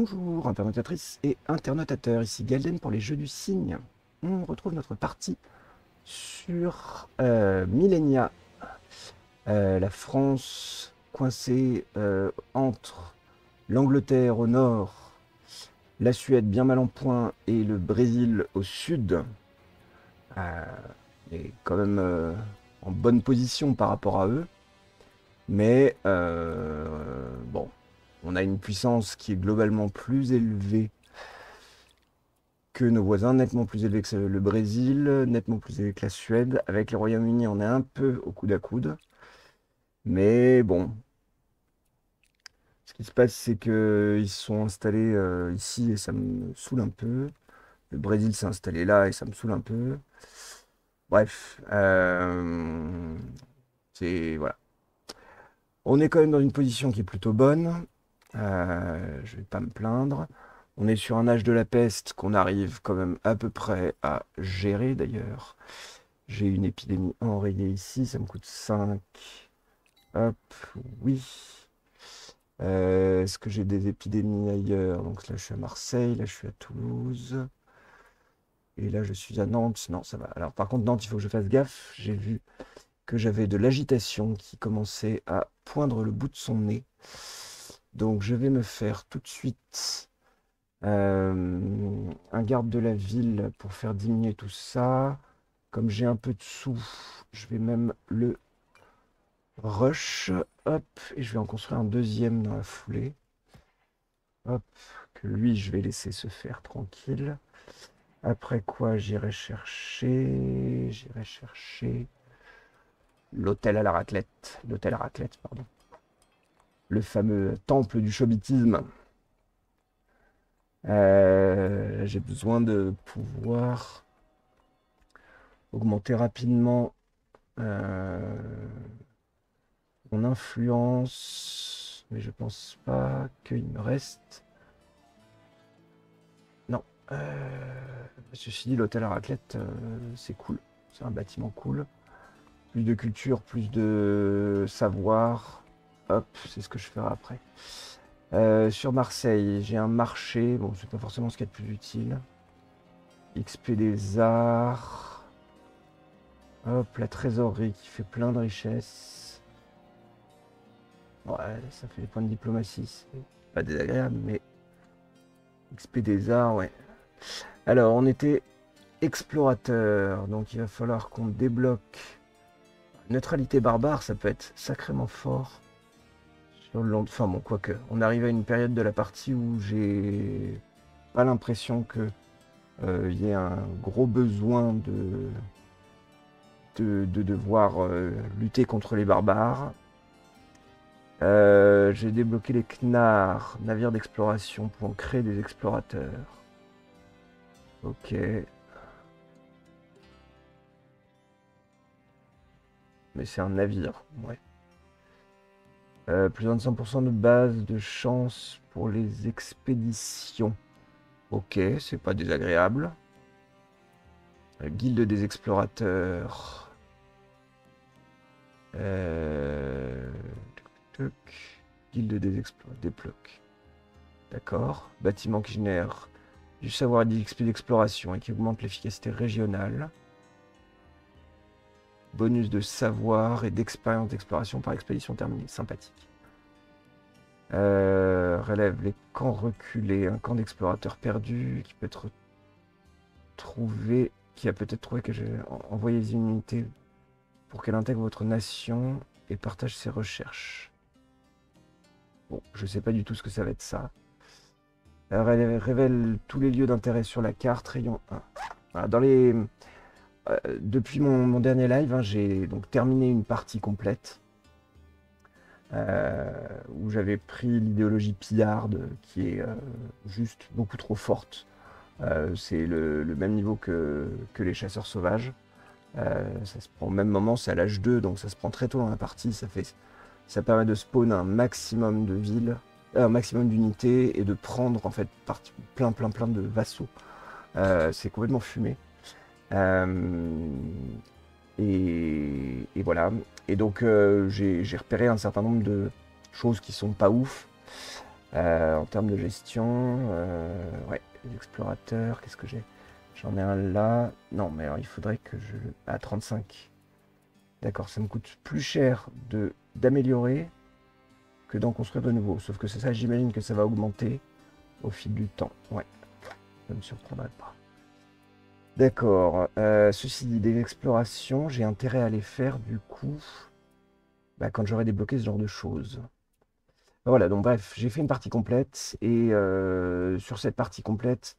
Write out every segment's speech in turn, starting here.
Bonjour internautatrices et internautateurs, ici Galden pour les Jeux du Cygne. On retrouve notre partie sur euh, Millenia, euh, la France coincée euh, entre l'Angleterre au nord, la Suède bien mal en point et le Brésil au sud. est quand même en bonne position par rapport à eux. Mais bon, on a une puissance qui est globalement plus élevée que nos voisins, nettement plus élevée que le Brésil, nettement plus élevée que la Suède. Avec le Royaume-Uni, on est un peu au coude à coude. Mais bon. Ce qui se passe, c'est qu'ils sont installés euh, ici et ça me saoule un peu. Le Brésil s'est installé là et ça me saoule un peu. Bref. Euh, c'est. Voilà. On est quand même dans une position qui est plutôt bonne. Euh, je vais pas me plaindre. On est sur un âge de la peste qu'on arrive quand même à peu près à gérer d'ailleurs. J'ai une épidémie enrayée ici, ça me coûte 5. Hop, oui. Euh, est-ce que j'ai des épidémies ailleurs? Donc là, je suis à Marseille, là, je suis à Toulouse. Et là, je suis à Nantes. Non, ça va. Alors, par contre, Nantes, il faut que je fasse gaffe. J'ai vu que j'avais de l'agitation qui commençait à poindre le bout de son nez. Donc je vais me faire tout de suite euh, un garde de la ville pour faire diminuer tout ça. Comme j'ai un peu de sous, je vais même le rush. Hop, et je vais en construire un deuxième dans la foulée. Hop, que lui, je vais laisser se faire tranquille. Après quoi, j'irai chercher, j'irai chercher l'hôtel à la raclette, l'hôtel à raclette, pardon le fameux temple du chobitisme. Euh, j'ai besoin de pouvoir augmenter rapidement euh, mon influence, mais je pense pas qu'il me reste. Non. Euh, ceci dit, l'hôtel à raclette, c'est cool. C'est un bâtiment cool. Plus de culture, plus de savoir. Hop, c'est ce que je ferai après. Euh, sur Marseille, j'ai un marché. Bon, c'est pas forcément ce qui est le plus utile. XP des arts. Hop, la trésorerie qui fait plein de richesses. Ouais, ça fait des points de diplomatie. Pas désagréable, mais. XP des arts, ouais. Alors, on était explorateur. Donc, il va falloir qu'on débloque. Neutralité barbare, ça peut être sacrément fort enfin bon, quoique, on arrive à une période de la partie où j'ai pas l'impression que euh, y ait un gros besoin de de, devoir euh, lutter contre les barbares. Euh, j'ai débloqué les Knarr, navires d'exploration, pour créer des explorateurs. Ok. Mais c'est un navire, ouais. Euh, plus de 100% de base de chance pour les expéditions. Ok, c'est pas désagréable. Euh, guilde des explorateurs. Euh... Guilde des explorateurs. D'accord. Bâtiment qui génère du savoir et d'exploration et qui augmente l'efficacité régionale. Bonus de savoir et d'expérience d'exploration par expédition terminée. Sympathique. Euh, relève les camps reculés. Un camp d'explorateurs perdu qui peut être trouvé. Qui a peut-être trouvé que j'ai envoyé des unités pour qu'elle intègre votre nation et partage ses recherches. Bon, je sais pas du tout ce que ça va être ça. Elle révèle tous les lieux d'intérêt sur la carte, rayon 1. dans les, euh, depuis mon, dernier live, hein, j'ai donc terminé une partie complète euh, où j'avais pris l'idéologie pillarde qui est euh, juste beaucoup trop forte. c'est le, même niveau que, les chasseurs sauvages. ça se prend au même moment, c'est à l'âge 2, donc ça se prend très tôt dans la partie. Ça, fait, ça permet de spawn un maximum de villes, un maximum d'unités et de prendre en fait plein plein plein de vassaux. c'est complètement fumé. Euh, et, voilà. Et donc euh, j'ai repéré un certain nombre de choses qui sont pas ouf. Euh, en termes de gestion, ouais, les qu'est-ce que j'ai? J'en ai un là. Non, mais alors il faudrait que je... À 35. D'accord, ça me coûte plus cher d'améliorer que d'en construire de nouveau. Sauf que c'est ça, j'imagine que ça va augmenter au fil du temps. Ouais, ça me surprendrait pas. D'accord. Euh, ceci dit, des explorations, j'ai intérêt à les faire du coup bah, quand j'aurai débloqué ce genre de choses. Voilà, donc bref, j'ai fait une partie complète et euh, sur cette partie complète,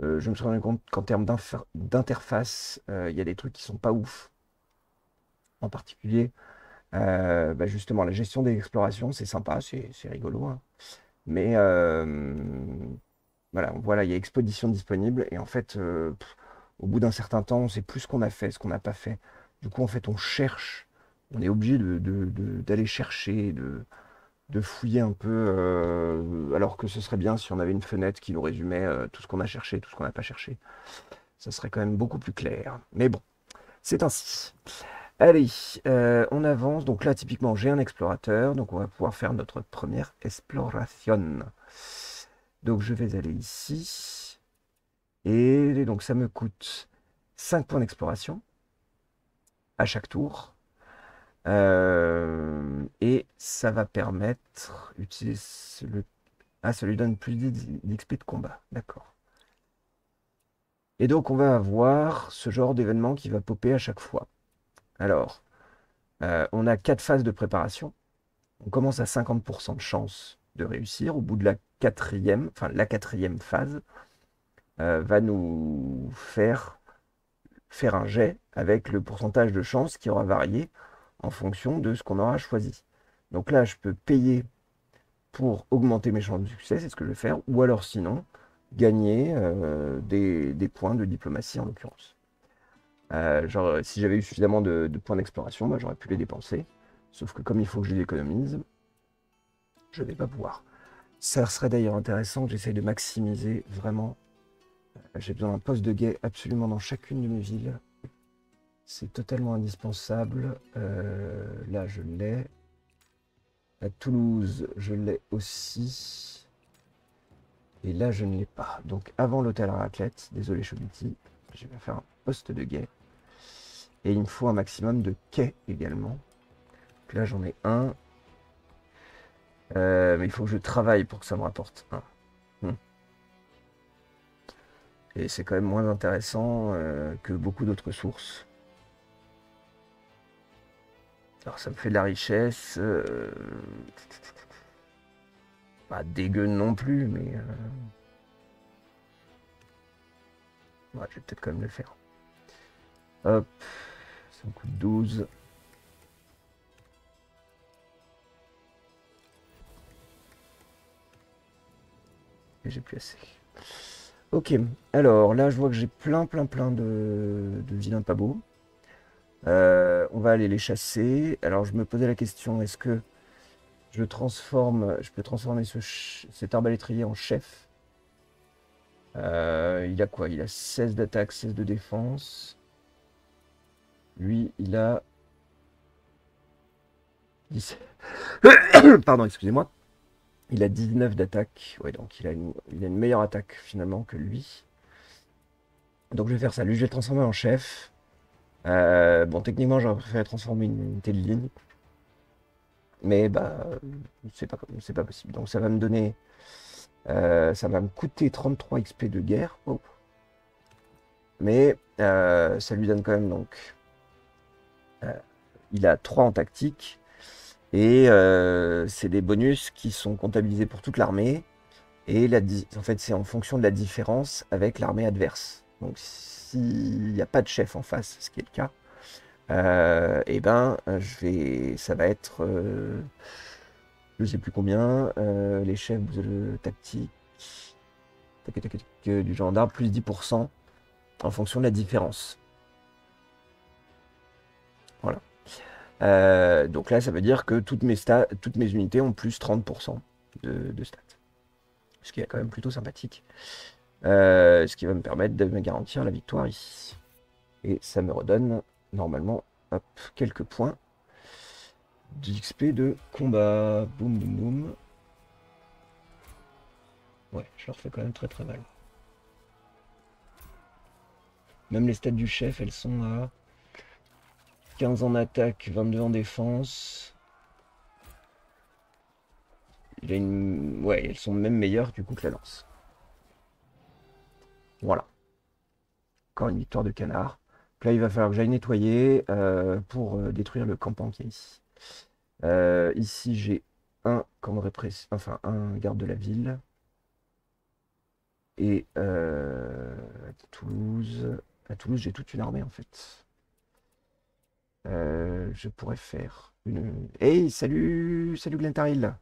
euh, je me suis rendu compte qu'en termes d'interface, il y a des trucs qui sont pas ouf. En particulier, bah, justement, la gestion des explorations, c'est sympa, c'est rigolo. Hein. Mais voilà, voilà, il y a Expedition disponible et en fait, au bout d'un certain temps, on sait plus ce qu'on a fait, ce qu'on n'a pas fait. Du coup, en fait, on cherche, on est obligé d'aller chercher, de, de fouiller un peu, euh, alors que ce serait bien si on avait une fenêtre qui nous résumait euh, tout ce qu'on a cherché, tout ce qu'on n'a pas cherché. Ça serait quand même beaucoup plus clair. Mais bon, c'est ainsi. Allez, euh, on avance. Donc là, typiquement, j'ai un explorateur. Donc on va pouvoir faire notre première exploration. Donc je vais aller ici. Et donc ça me coûte 5 points d'exploration à chaque tour. Euh, et ça va permettre. Ah, ça lui donne plus d'XP de combat. D'accord. Et donc on va avoir ce genre d'événement qui va popper à chaque fois. Alors, euh, on a quatre phases de préparation. On commence à 50% de chance de réussir. Au bout de la quatrième, enfin la quatrième phase, euh, va nous faire faire un jet avec le pourcentage de chance qui aura varié en fonction de ce qu'on aura choisi. Donc là, je peux payer pour augmenter mes chances de succès, c'est ce que je vais faire, ou alors sinon, gagner euh, des, points de diplomatie en l'occurrence. Euh, genre, si j'avais eu suffisamment de, points d'exploration, bah, j'aurais pu les dépenser. Sauf que comme il faut que je les économise, je ne vais pas pouvoir. Ça serait d'ailleurs intéressant que j'essaye de maximiser vraiment j'ai besoin d'un poste de guet absolument dans chacune de mes villes. C'est totalement indispensable. Euh, là, je l'ai. À Toulouse, je l'ai aussi. Et là, je ne l'ai pas. Donc, avant l'hôtel raclette, désolé Chobiti, je vais faire un poste de guet. Et il me faut un maximum de quais également. là, j'en ai un. Euh, mais il faut que je travaille pour que ça me rapporte un. Et c'est quand même moins intéressant euh, que beaucoup d'autres sources. Alors ça me fait de la richesse. Euh, pas dégueu non plus, mais... Euh, je vais peut-être quand même le faire. Hop, ça me coûte 12. Et j'ai plus assez. Ok, alors là je vois que j'ai plein plein plein de, de vilains pas beaux. Euh, on va aller les chasser. Alors je me posais la question, est-ce que je transforme, je peux transformer ce, cet arbalétrier en chef? Euh, Il a quoi? Il a 16 d'attaque, 16 de défense. Lui, il a... Pardon, excusez-moi. Il a 19 d'attaque. Ouais, donc il a, une, meilleure attaque finalement que lui. Donc je vais faire ça. Lui, je vais le transformer en chef. Euh, bon, techniquement, j'aurais préféré transformer une unité de ligne. Mais bah, c'est pas, c'est pas possible. Donc ça va me donner. Euh, ça va me coûter 33 XP de guerre. Oh. Mais euh, ça lui donne quand même donc. il a 3 en tactique. Et euh, c'est des bonus qui sont comptabilisés pour toute l'armée. Et en fait, c'est en fonction de la différence avec l'armée adverse. Donc, s'il n'y a pas de chef en face, ce qui est le cas, euh, et eh ben, je vais, ça va être, euh, je sais plus combien, euh, les chefs de tactique, du gendarme, plus 10% en fonction de la différence. Voilà. Euh, donc là, ça veut dire que toutes mes, toutes mes unités ont plus 30% de, stats. Ce qui est quand même plutôt sympathique. Euh, ce qui va me permettre de me garantir la victoire ici. Et ça me redonne normalement quelques points d'XP de combat. Boum boum boum. Ouais, je leur fais quand même très très mal. Même les stats du chef, elles sont à 15 en attaque, 22 en défense. A. Ouais, elles sont même meilleures du coup que la lance. Voilà. Encore une victoire de canard. là, il va falloir que j'aille nettoyer euh, pour euh, détruire le campement qui est ici. Euh, ici, j'ai un camp de enfin un garde de la ville. Et Toulouse, à Toulouse, j'ai toute une armée en fait. Je pourrais faire une. Hey, salut, salut Glentaril.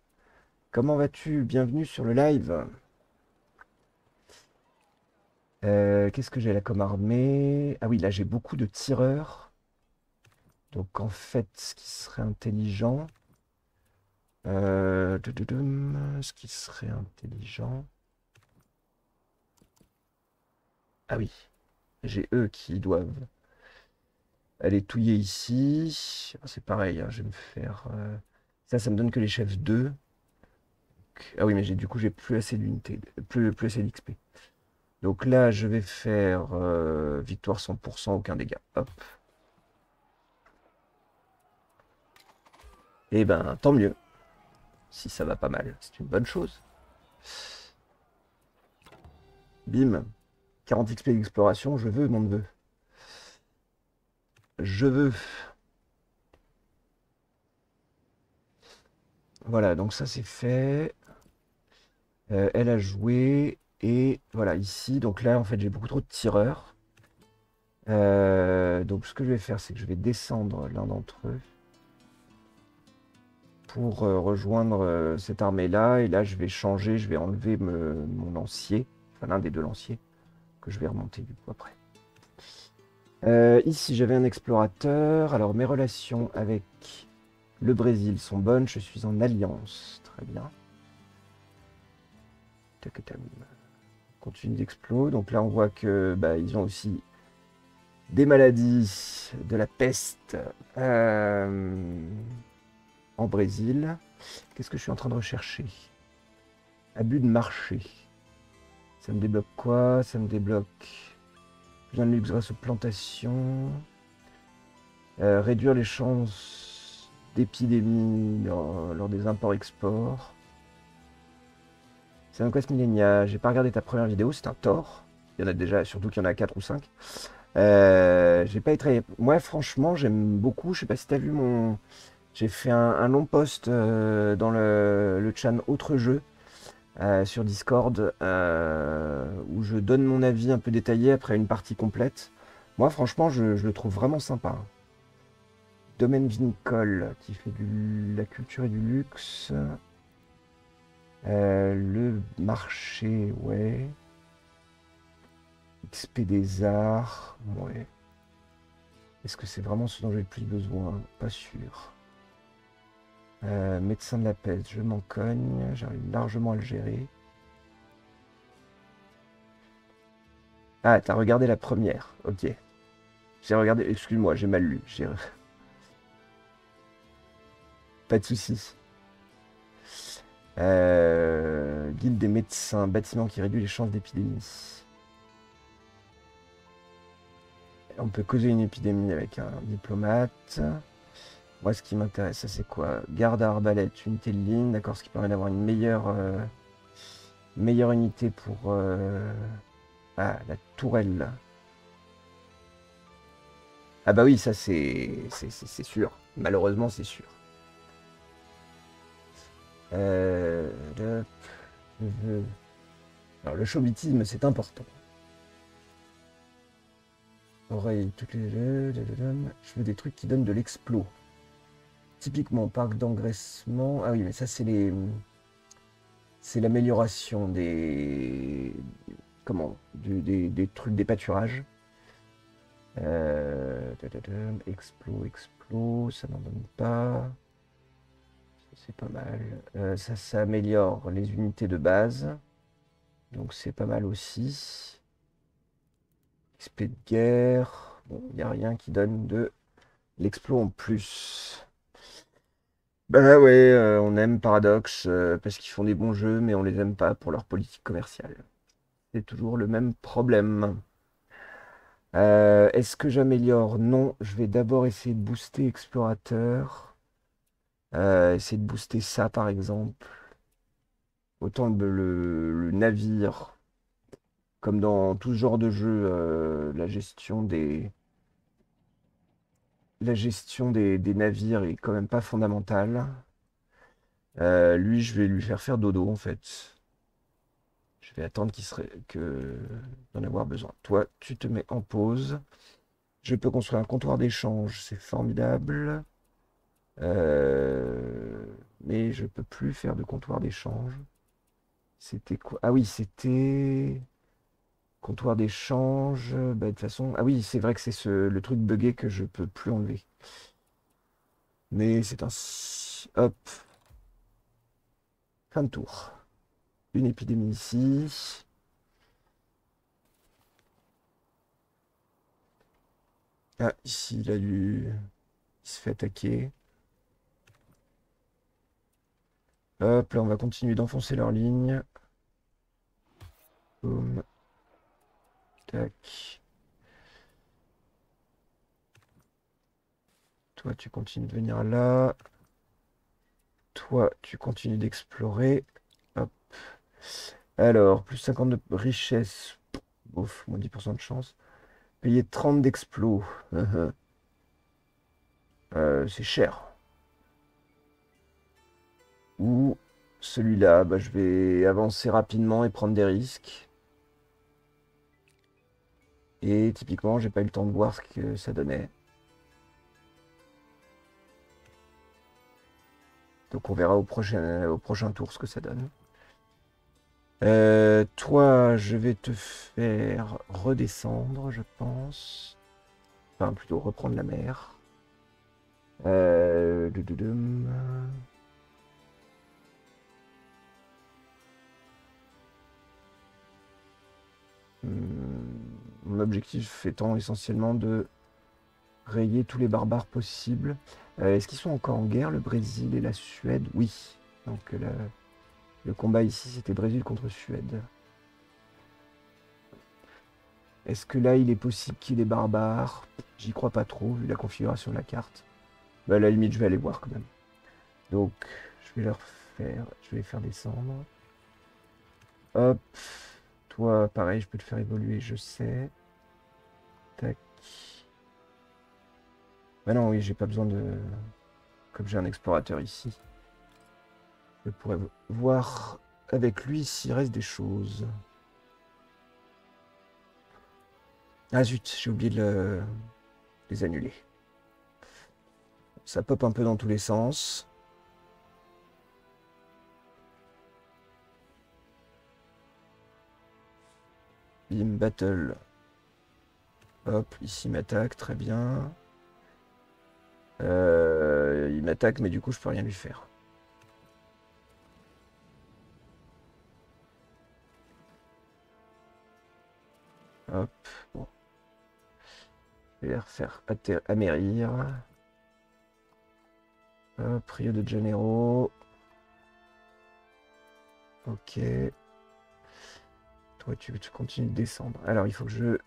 Comment vas-tu? Bienvenue sur le live. Euh, qu'est-ce que j'ai là comme armée? Ah oui, là j'ai beaucoup de tireurs. Donc en fait, ce qui serait intelligent... Euh, ce qui serait intelligent... Ah oui, j'ai eux qui doivent aller touiller ici. Ah, c'est pareil, hein, je vais me faire... Euh, ça, ça me donne que les chefs 2. Ah oui, mais du coup, j'ai plus assez d'unités, plus, plus assez d'XP. Donc là, je vais faire euh, victoire 100%, aucun dégât. Hop. Eh ben, tant mieux. Si ça va pas mal, c'est une bonne chose. Bim. 40 XP d'exploration, je veux mon neveu. Je veux. Voilà, donc ça c'est fait. Euh, elle a joué. Et voilà, ici, donc là, en fait, j'ai beaucoup trop de tireurs. Euh, donc, ce que je vais faire, c'est que je vais descendre l'un d'entre eux pour euh, rejoindre cette armée-là. Et là, je vais changer, je vais enlever mon lancier, enfin l'un des deux lanciers, que je vais remonter du coup après. Ici, j'avais un explorateur. Alors, mes relations avec le Brésil sont bonnes. Je suis en alliance. Très bien. Continue d'exploser. Donc là, on voit que bah, ils ont aussi des maladies, de la peste euh, en Brésil. Qu'est-ce que je suis en train de rechercher? Abus de marché. Ça me débloque quoi? Ça me débloque bien de luxe grâce aux plantations. Euh, réduire les chances d'épidémie lors des imports-exports. C'est un quest millénia. J'ai pas regardé ta première vidéo, c'est un tort. Il y en a déjà, surtout qu'il y en a 4 ou 5. Euh, j'ai pas été. Moi, franchement, j'aime beaucoup. Je sais pas si t'as vu mon. J'ai fait un, long post euh, dans le, le Autre Jeu euh, sur Discord où je donne mon avis un peu détaillé après une partie complète. Moi, franchement, je, le trouve vraiment sympa. Domaine vinicole qui fait de la culture et du luxe. Euh, le marché, ouais. XP des arts, ouais. Est-ce que c'est vraiment ce dont j'ai le plus besoin? Pas sûr. Euh, médecin de la peste, je m'en cogne. J'arrive largement à le gérer. Ah, t'as regardé la première. Ok. J'ai regardé... Excuse-moi, j'ai mal lu. Pas de soucis. Euh, guide des médecins, bâtiment qui réduit les chances d'épidémie. On peut causer une épidémie avec un diplomate. Moi, ce qui m'intéresse, c'est quoi Garde à arbalète, unité de ligne, d'accord, ce qui permet d'avoir une meilleure, euh, meilleure unité pour euh, ah, la tourelle. Ah bah oui, ça c'est sûr. Malheureusement, c'est sûr. Euh, Alors, le chauvitisme, c'est important. Oreille, toutes les... Je veux des trucs qui donnent de l'explos. Typiquement, parc d'engraissement. Ah oui, mais ça, c'est les... C'est l'amélioration des... Comment des, trucs, des pâturages. Euh... Explos, explos, ça n'en donne pas c'est pas mal. Euh, ça, ça améliore les unités de base. Donc c'est pas mal aussi. XP de guerre. Bon, il n'y a rien qui donne de l'explo en plus. Bah ouais, euh, on aime Paradox euh, parce qu'ils font des bons jeux, mais on les aime pas pour leur politique commerciale. C'est toujours le même problème. Euh, est-ce que j'améliore? Non, je vais d'abord essayer de booster Explorateur. essayer de booster ça par exemple. Autant le, le- le navire, comme dans tout ce genre de jeu, la gestion des, la gestion des, navires est quand même pas fondamentale. Euh, lui, je vais lui faire faire dodo en fait. Je vais attendre qu'il serait que d'en avoir besoin. Toi, tu te mets en pause. Je peux construire un comptoir d'échange, c'est formidable. Euh, mais je peux plus faire de comptoir d'échange. C'était quoi? Ah oui, c'était comptoir d'échange. Bah, de toute façon, ah oui, c'est vrai que c'est ce, le truc buggé que je peux plus enlever. Mais c'est un... Hop. Fin de tour. Une épidémie ici. Ah, ici, il a dû... Il se fait attaquer. Hop, là, on va continuer d'enfoncer leur ligne. Boum. Toi, tu continues de venir là. Toi, tu continues d'explorer. Hop. Alors, plus 50 de richesse. Ouf, moins 10% de chance. Payer 30 d'explos. Euh, c'est cher. Ou celui-là, bah, je vais avancer rapidement et prendre des risques. Et typiquement, j'ai pas eu le temps de voir ce que ça donnait. Donc on verra au prochain, tour ce que ça donne. Euh, toi, je vais te faire redescendre, je pense. Enfin, plutôt reprendre la mer. Euh, mon objectif étant essentiellement de rayer tous les barbares possibles. Euh, est-ce qu'ils sont encore en guerre, le Brésil et la Suède? Oui. Donc le combat ici, c'était Brésil contre Suède. Est-ce que là, il est possible qu'il y ait des barbares? J'y crois pas trop, vu la configuration de la carte. Bah, à la limite, je vais aller voir quand même. Donc, je vais leur faire... Je vais les faire descendre. Hop. Toi, pareil, je peux te faire évoluer, je sais. Tac. Bah non, oui, j'ai pas besoin de... Comme j'ai un explorateur ici. Je pourrais voir avec lui s'il reste des choses. Ah zut, j'ai oublié de les annuler. Ça pop un peu dans tous les sens. Battle. Hop, ici m'attaque, très bien. Euh, il m'attaque, mais du coup, je peux rien lui faire. Hop, bon. Je vais refaire amérir. Hop, Rio de Janeiro. Ok. Toi, tu, tu continues de descendre. Alors, il faut que je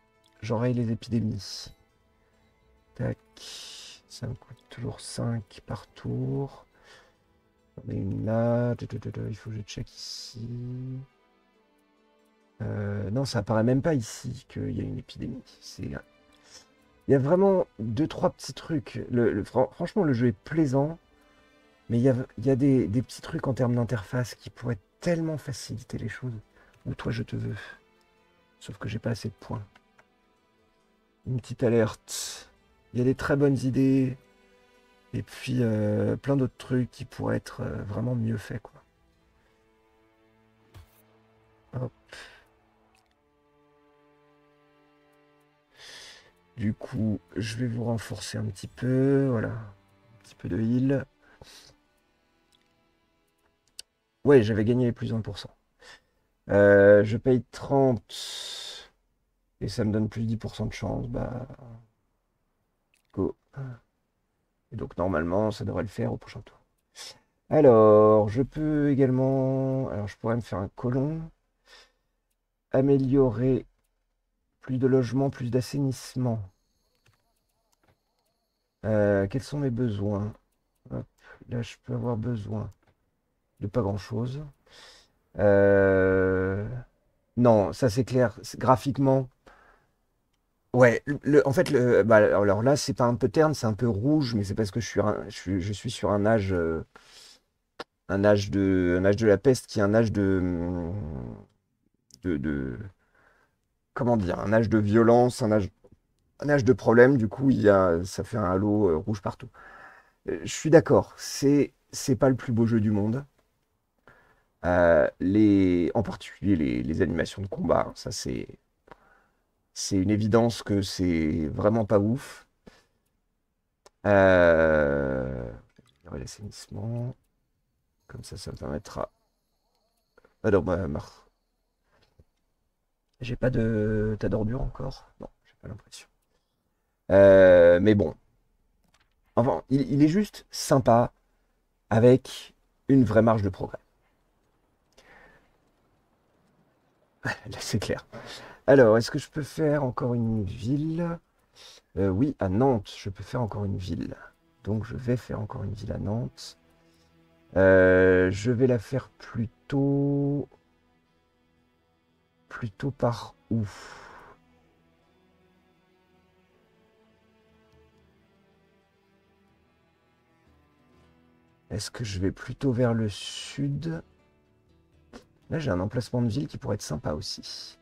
j'enraye les épidémies. Tac. Ça me coûte toujours 5 par tour. On a une là. Il faut que je check ici. Euh, non, ça apparaît même pas ici qu'il y a une épidémie. Il y a vraiment deux, trois petits trucs. Franchement, le jeu est plaisant, mais il y a, des, petits trucs en termes d'interface qui pourraient tellement faciliter les choses. Ou toi, je te veux. Sauf que j'ai pas assez de points. Une petite alerte. Il y a des très bonnes idées. Et puis euh, plein d'autres trucs qui pourraient être euh, vraiment mieux faits. Quoi. Hop. Du coup, je vais vous renforcer un petit peu. Voilà. Un petit peu de heal. Ouais, j'avais gagné les plus 1%. Euh, je paye 30 et ça me donne plus 10% de chance. Bah, go. Et donc normalement, ça devrait le faire au prochain tour. Alors, je peux également... Alors, je pourrais me faire un colon. Améliorer plus de logement, plus d'assainissement. Euh, quels sont mes besoins? Là, je peux avoir besoin de pas grand-chose. Euh, non, ça c'est clair. Graphiquement, ouais. en fait, bah, alors là, c'est pas un peu terne, c'est un peu rouge, mais c'est parce que je suis, sur un âge, euh, un âge de, un âge de la peste qui est un âge de, de, comment dire, un âge de violence, un âge, un âge de problème. Du coup, il y a, ça fait un halo euh, rouge partout. Je suis d'accord, c'est pas le plus beau jeu du monde. Euh, en particulier les, animations de combat, ça c'est une évidence que c'est vraiment pas ouf. Euh, l'assainissement, comme ça, ça me permettra. Alors, bah, j'ai pas de tas d'ordures encore? Non, j'ai pas l'impression. Euh, mais bon, enfin, il est juste sympa avec une vraie marge de progrès. C'est clair. Alors, est-ce que je peux faire encore une ville? Euh, Oui, à Nantes, je peux faire encore une ville. Donc, je vais faire encore une ville à Nantes. Euh, je vais la faire plutôt... Plutôt par où? Est-ce que je vais plutôt vers le sud? Là, j'ai un emplacement de ville qui pourrait être sympa aussi.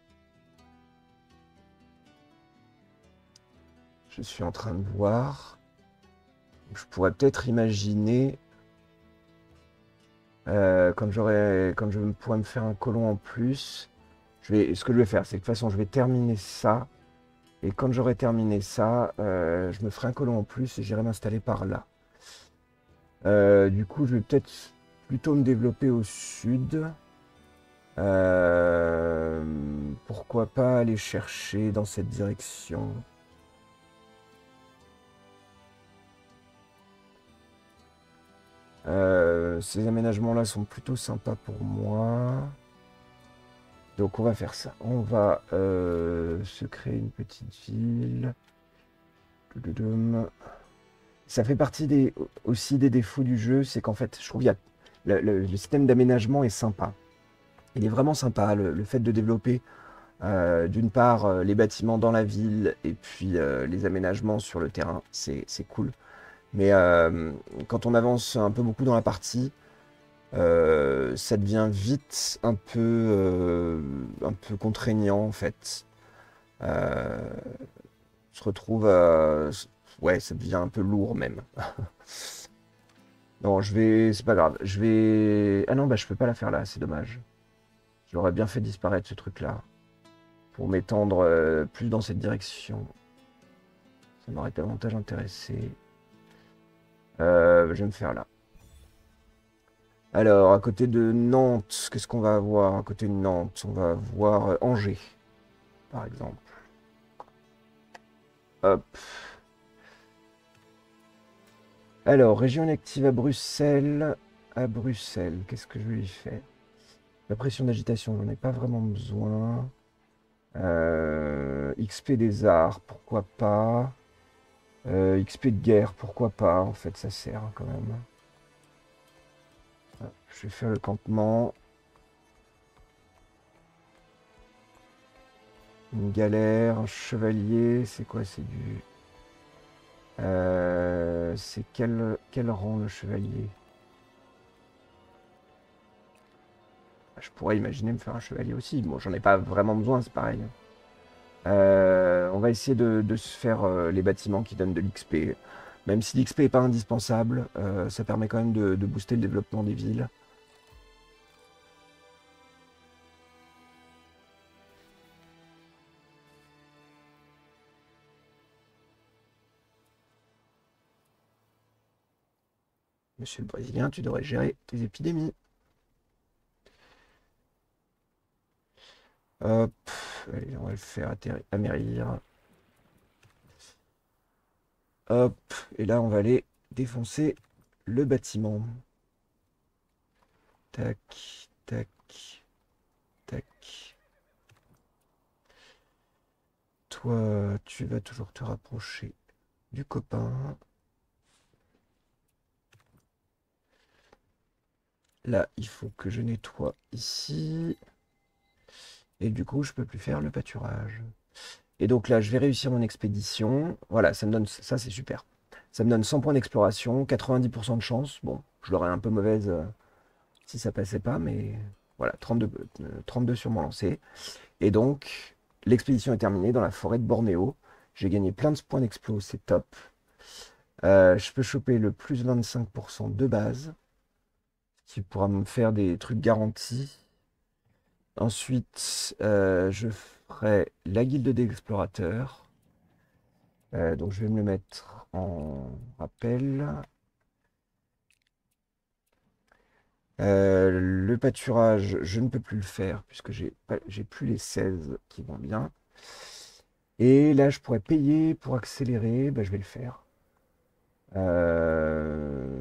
Je suis en train de voir. Je pourrais peut-être imaginer, euh, comme comme je pourrais me faire un colon en plus, je vais, ce que je vais faire, c'est que de toute façon, je vais terminer ça. Et quand j'aurai terminé ça, euh, je me ferai un colon en plus et j'irai m'installer par là. Euh, du coup, je vais peut-être plutôt me développer au sud. Euh, pourquoi pas aller chercher dans cette direction? Euh, Ces aménagements-là sont plutôt sympas pour moi. Donc on va faire ça. On va se créer une petite ville. Ça fait partie aussi des défauts du jeu, c'est qu'en fait, je trouve que le, le, système d'aménagement est sympa. Il est vraiment sympa, le, fait de développer euh, d'une part euh, les bâtiments dans la ville et puis euh, les aménagements sur le terrain, c'est cool. Mais quand on avance un peu beaucoup dans la partie, ça devient vite un peu, un peu contraignant en fait. se retrouve ouais, ça devient un peu lourd même. non, je vais... C'est pas grave. Je vais... Ah non, bah je peux pas la faire là, c'est dommage. J'aurais bien fait disparaître ce truc-là. Pour m'étendre euh, plus dans cette direction. Ça m'aurait davantage intéressé. Euh, je vais me faire là. Alors, à côté de Nantes, qu'est-ce qu'on va avoir À côté de Nantes, on va avoir euh, Angers, par exemple. Hop. Alors, région active à Bruxelles. À Bruxelles, qu'est-ce que je lui fais? La pression d'agitation, j'en ai pas vraiment besoin. Euh, XP des arts, pourquoi pas. Euh, XP de guerre, pourquoi pas. En fait, ça sert quand même. je vais faire le campement. Une galère, un chevalier, c'est quoi C'est du... Euh, c'est quel, quel rang le chevalier? Je pourrais imaginer me faire un chevalier aussi. Bon, j'en ai pas vraiment besoin, c'est pareil. Euh, on va essayer de, se faire euh, les bâtiments qui donnent de l'XP. Même si l'XP n'est pas indispensable, ça permet quand même de booster le développement des villes. Monsieur le Brésilien, tu devrais gérer tes épidémies. Hop, allez, on va le faire amérir. Hop, et là on va aller défoncer le bâtiment. Tac, tac, tac. Toi, tu vas toujours te rapprocher du copain. Là, il faut que je nettoie ici. Et du coup, je peux plus faire le pâturage. Et donc là, je vais réussir mon expédition. Voilà, ça me donne ça, c'est super. Ça me donne 100 points d'exploration, 90% de chance. Bon, je l'aurais un peu mauvaise euh, si ça passait pas, mais voilà, 32, 32 euh, sur mon lancé. Et donc, l'expédition est terminée dans la forêt de Bornéo. J'ai gagné plein de points d'explos, c'est top. Euh, je peux choper le plus 25% de base, qui pourra me faire des trucs garantis. Ensuite, euh, je ferai la guilde d'explorateurs. Euh, donc je vais me le mettre en rappel. le pâturage, je ne peux plus le faire puisque j'ai plus les 16 qui vont bien. Et là, je pourrais payer pour accélérer. Ben, je vais le faire. Euh,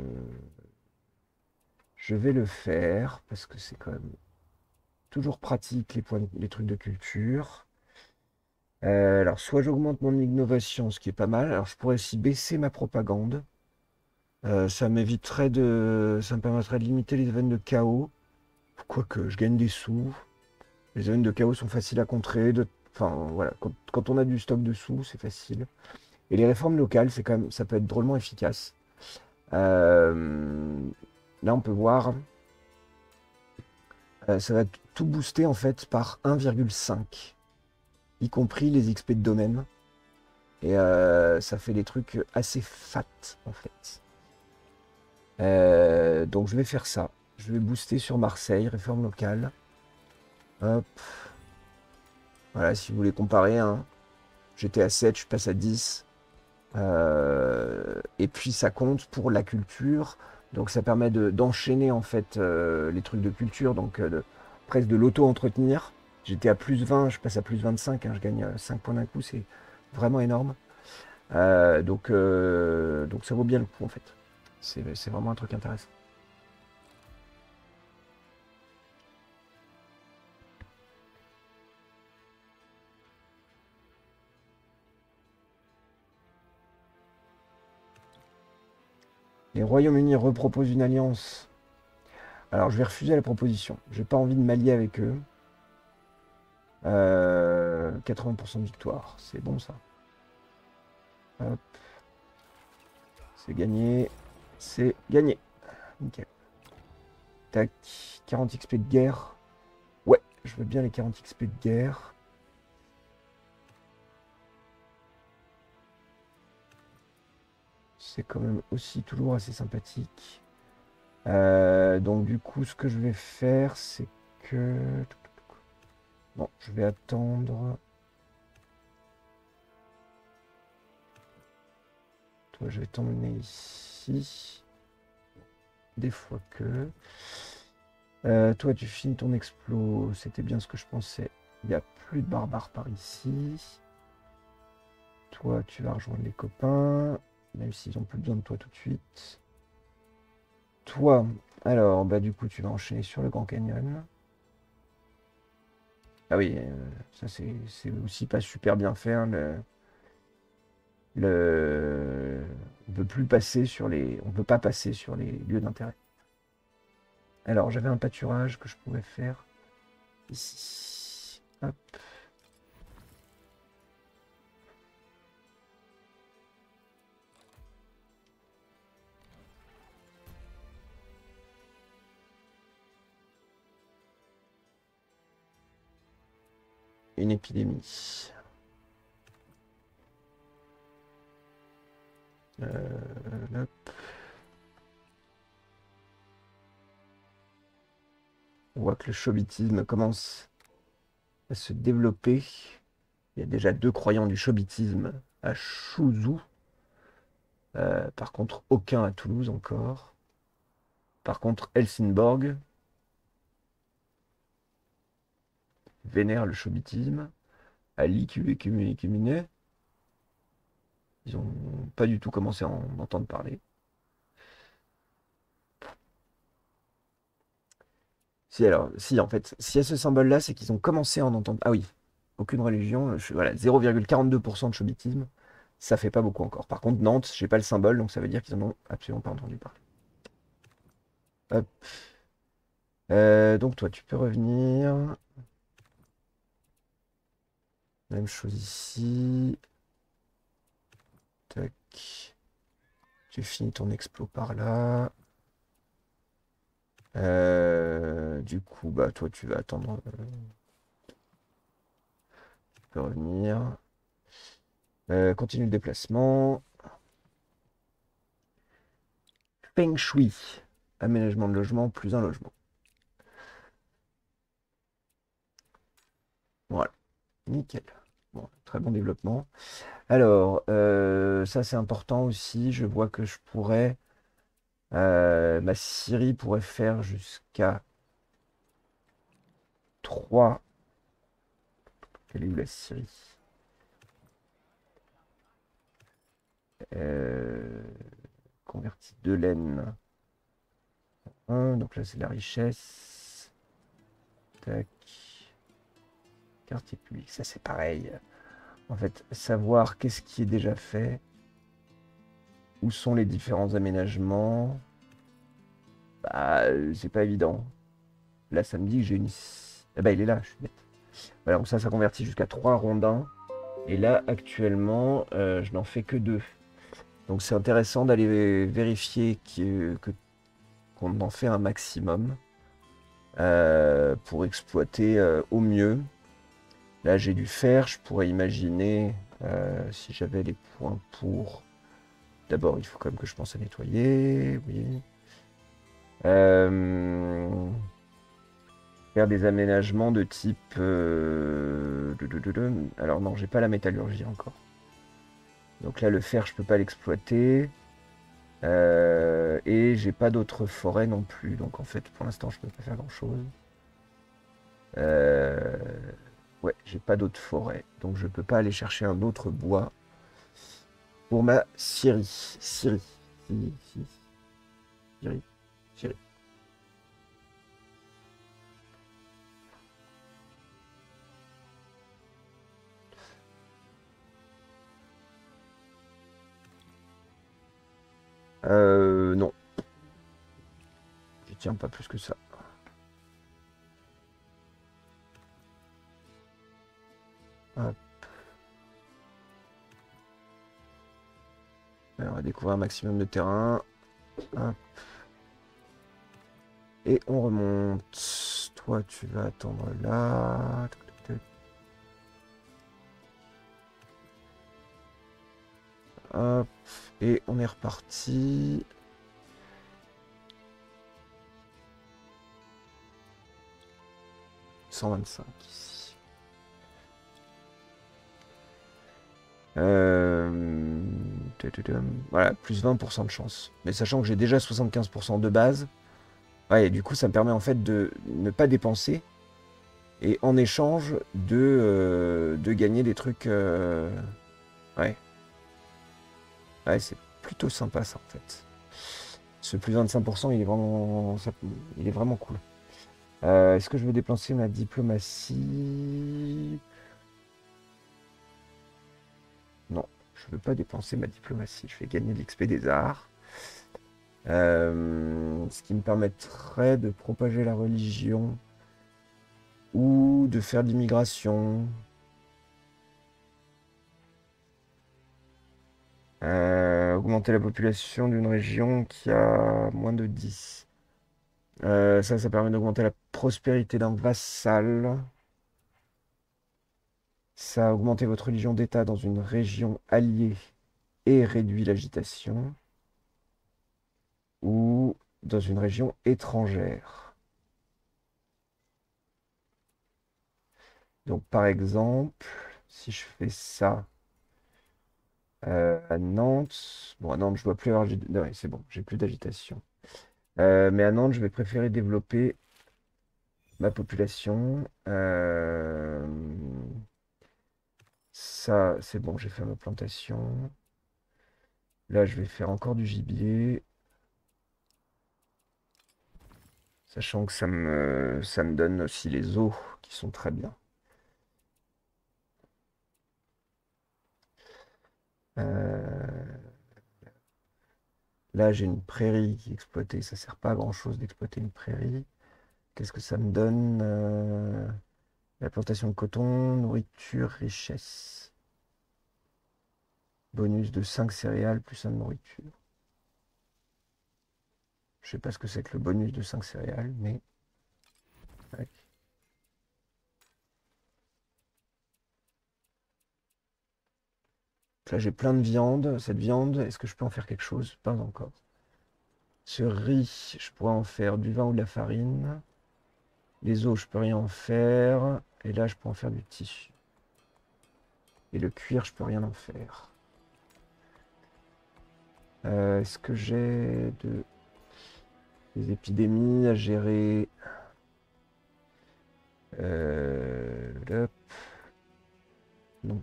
je vais le faire parce que c'est quand même toujours pratique les, points, les trucs de culture. Euh, alors, soit j'augmente mon innovation, ce qui est pas mal. Alors, je pourrais aussi baisser ma propagande. Euh, ça m'éviterait de. Ça me permettrait de limiter les événements de chaos. Quoique je gagne des sous. Les événements de chaos sont faciles à contrer. De Enfin, voilà, quand, on a du stock dessous, c'est facile. Et les réformes locales, c'est quand même, ça peut être drôlement efficace. Euh, là, on peut voir, ça va tout booster en fait par 1,5, y compris les XP de domaine. Et euh, ça fait des trucs assez fat en fait. donc je vais faire ça. Je vais booster sur Marseille, réforme locale. Hop. Voilà, si vous voulez comparer, hein. j'étais à 7, je passe à 10. Euh, et puis ça compte pour la culture. Donc ça permet d'enchaîner en fait euh, les trucs de culture, donc euh, de, de l'auto-entretenir. J'étais à plus 20, je passe à plus 25, hein, je gagne 5 points d'un coup, c'est vraiment énorme. donc, donc ça vaut bien le coup en fait. C'est vraiment un truc intéressant. Les Royaumes-Unis reproposent une alliance. Alors je vais refuser la proposition. J'ai pas envie de m'allier avec eux. 80% euh, de victoire. C'est bon ça. C'est gagné. C'est gagné. Nickel. Tac. 40 XP de guerre. Ouais, je veux bien les 40 XP de guerre. c'est quand même aussi toujours assez sympathique. Euh, donc du coup, ce que je vais faire, c'est que... Bon, je vais attendre... Toi, je vais t'emmener ici. Des fois que... Euh, toi, tu finis ton explos. C'était bien ce que je pensais. Il n'y a plus de barbares par ici. Toi, tu vas rejoindre les copains. Même s'ils ont plus besoin de toi tout de suite. Toi, alors, bah du coup, tu vas enchaîner sur le Grand Canyon. Ah oui, euh, ça c'est aussi pas super bien fait. Hein, le, le, on peut plus passer sur les, on peut pas passer sur les lieux d'intérêt. Alors, j'avais un pâturage que je pouvais faire ici. Hop. Épidémie. Euh, On voit que le chobitisme commence à se développer. Il y a déjà deux croyants du chobitisme à Chouzou. Euh, par contre, aucun à Toulouse encore. Par contre, Helsingborg, vénère le chobitisme, Ali qui Ils ont pas du tout commencé à en entendre parler. Si, alors, si, en fait, s'il y a ce symbole-là, c'est qu'ils ont commencé à en entendre. Ah oui, aucune religion. Voilà, 0,42% de chobitisme. Ça fait pas beaucoup encore. Par contre, Nantes, j'ai pas le symbole, donc ça veut dire qu'ils en ont absolument pas entendu parler. Euh, donc toi, tu peux revenir. Même chose ici. Tac. Tu finis ton explo par là. Euh, du coup, bah toi, tu vas attendre. euh, Tu peux revenir. Euh, continue le déplacement. Feng Shui. Aménagement de logement plus un logement. Voilà. Nickel. Très bon développement. Alors, euh, ça c'est important aussi. Je vois que je pourrais. euh, ma Syrie pourrait faire jusqu'à 3. Elle est la Syrie? Euh, converti de laine. 1, donc là c'est la richesse. Tac. Quartier public, ça c'est pareil. En fait, savoir qu'est-ce qui est déjà fait, où sont les différents aménagements, bah c'est pas évident. Là ça me dit que j'ai une... Ah bah il est là, je suis bête. Voilà, donc ça, ça convertit jusqu'à 3 rondins. Et là, actuellement, euh, je n'en fais que deux. Donc c'est intéressant d'aller vérifier qu'on en fait un maximum euh, pour exploiter euh, au mieux. Là j'ai du fer, je pourrais imaginer euh, si j'avais les points pour. D'abord il faut quand même que je pense à nettoyer, oui. Euh, Faire des aménagements de type. euh, Alors non, j'ai pas la métallurgie encore. Donc là, le fer, je peux pas l'exploiter. Et j'ai pas d'autres forêts non plus. Donc en fait, pour l'instant, je peux pas faire grand-chose. Euh, Ouais, j'ai pas d'autres forêts. Donc je peux pas aller chercher un autre bois pour ma. Scierie. Si- si- Scierie. Scierie. Euh, non. Je tiens pas plus que ça. On va découvrir un maximum de terrain. Et on remonte. Toi, tu vas attendre là. Et on est reparti. « 125 ici. Euh. Voilà, plus 20% de chance. Mais sachant que j'ai déjà 75% de base, ouais, et du coup, ça me permet en fait de ne pas dépenser et en échange de, euh, de gagner des trucs. euh, Ouais. Ouais, c'est plutôt sympa ça en fait. Ce plus 25%, il est vraiment, il est vraiment cool. Euh, Est-ce que je veux dépenser ma diplomatie? Non, je veux pas dépenser ma diplomatie. Je vais gagner de l'XP des arts. Euh, ce qui me permettrait de propager la religion ou de faire de l'immigration. Euh, augmenter la population d'une région qui a moins de 10. Euh, ça, ça permet d'augmenter la prospérité d'un vassal. Ça a augmenté votre religion d'État dans une région alliée et réduit l'agitation. Ou dans une région étrangère. Donc par exemple, si je fais ça euh, à Nantes, bon à Nantes je dois plus avoir, c'est bon, j'ai plus d'agitation. Euh, mais à Nantes, je vais préférer développer ma population. Euh, Ça, c'est bon, j'ai fait ma plantation. Là, je vais faire encore du gibier. Sachant que ça me, ça me donne aussi les eaux qui sont très bien. Euh, là, j'ai une prairie qui est exploitée. Ça sert pas à grand chose d'exploiter une prairie. Qu'est-ce que ça me donne euh, La plantation de coton, nourriture, richesse. Bonus de 5 céréales plus 1 de nourriture. Je sais pas ce que c'est que le bonus de 5 céréales, mais... Là, j'ai plein de viande. Cette viande, est-ce que je peux en faire quelque chose? Pas encore. Ce riz, je pourrais en faire du vin ou de la farine. Les os, je peux rien en faire. Et là, je peux en faire du tissu. Et le cuir, je peux rien en faire. Euh, est-ce que j'ai de... des épidémies à gérer? Euh... Non.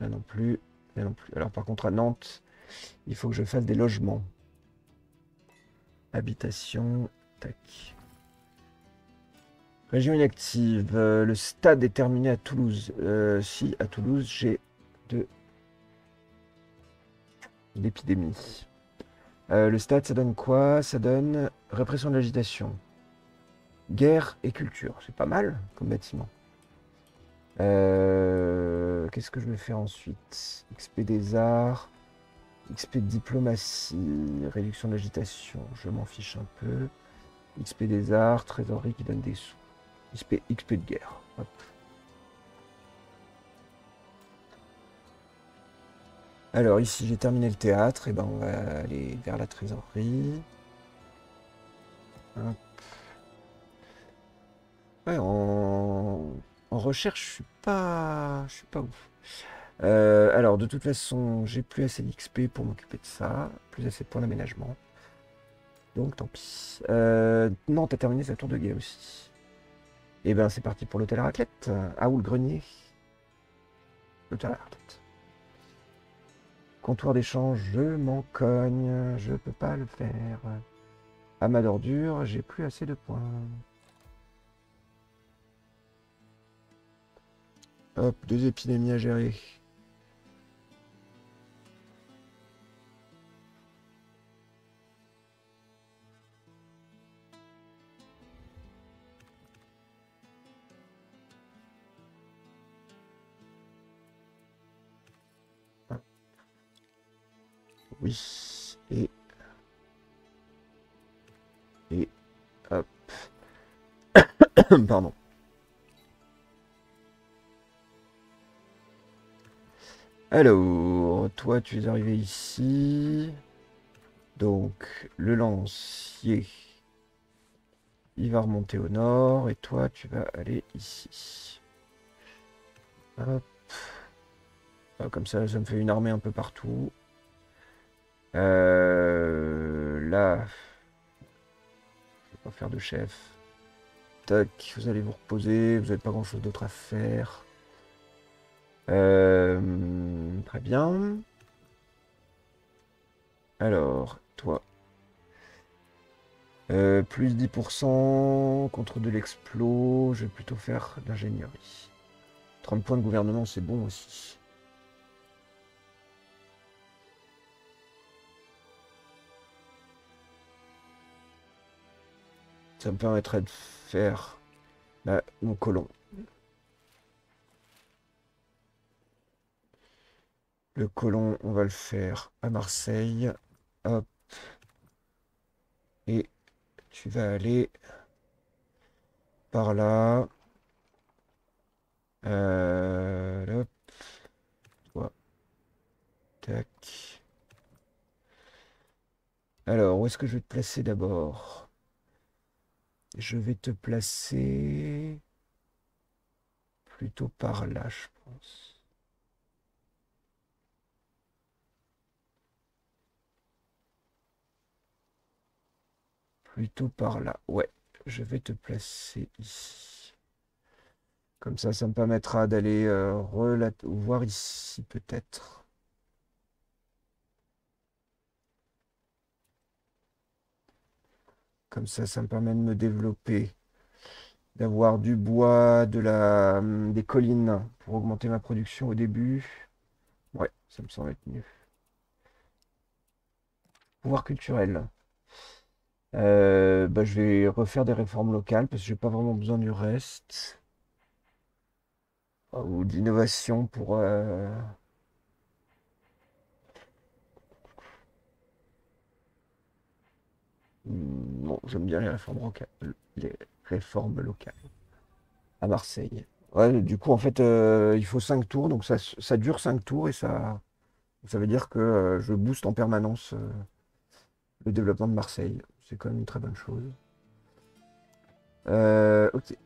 Là non plus. Là non plus. Alors par contre à Nantes, il faut que je fasse des logements. Habitation. Tac. Région inactive. Euh, le stade est terminé à Toulouse. Euh, si, à Toulouse, j'ai de l'épidémie. Euh, le stade, ça donne quoi? Ça donne répression de l'agitation. Guerre et culture. C'est pas mal comme bâtiment. Qu'est-ce que je vais faire ensuite? XP des arts. XP de diplomatie, réduction de l'agitation, je m'en fiche un peu. XP des arts, trésorerie qui donne des sous. XP, XP de guerre. Alors ici j'ai terminé le théâtre, et ben on va aller vers la trésorerie. Ouais, en, recherche, je suis pas, je suis pas ouf. Euh, alors, de toute façon, j'ai plus assez d'XP pour m'occuper de ça. Plus assez de points d'aménagement. Donc, tant pis. Euh, non, t'as terminé sa tour de guet aussi. Et eh ben, c'est parti pour l'hôtel à raclette. Ah, ou le grenier. L'hôtel à raclette. Comptoir d'échange, je m'en cogne. Je peux pas le faire. ma d'ordure, j'ai plus assez de points. Hop, deux épidémies à gérer. Oui. Et... Et... Hop. Pardon. Alors, toi, tu es arrivé ici. Donc, le lancier, il va remonter au nord. Et toi, tu vas aller ici. Hop. Ah, comme ça, ça me fait une armée un peu partout. Euh, là, je vais pas faire de chef. Tac, vous allez vous reposer. Vous n'avez pas grand chose d'autre à faire. Euh, très bien. Alors, toi. Euh, plus 10% contre de l'explos. Je vais plutôt faire l'ingénierie. 30 points de gouvernement, c'est bon aussi. Ça me permettrait de faire mon colon. Le colon, on va le faire à Marseille. Hop. Et tu vas aller par là. Euh, hop. Toi. Tac. Alors, où est-ce que je vais te placer d'abord? Je vais te placer plutôt par là, je pense. Plutôt par là. Ouais, je vais te placer ici. Comme ça, ça me permettra d'aller euh, voir ici peut-être. Comme ça, ça me permet de me développer, d'avoir du bois, de la, hum, des collines pour augmenter ma production au début. Ouais, ça me semble être mieux. Pouvoir culturel. Euh, bah, je vais refaire des réformes locales parce que j'ai pas vraiment besoin du reste. Ou d'innovation pour... euh, hmm, Non, j'aime bien les réformes, les réformes locales à Marseille. Ouais, du coup, en fait, euh, il faut 5 tours, donc ça, ça dure 5 tours et ça, ça veut dire que euh, je booste en permanence euh, le développement de Marseille. C'est quand même une très bonne chose. Ok.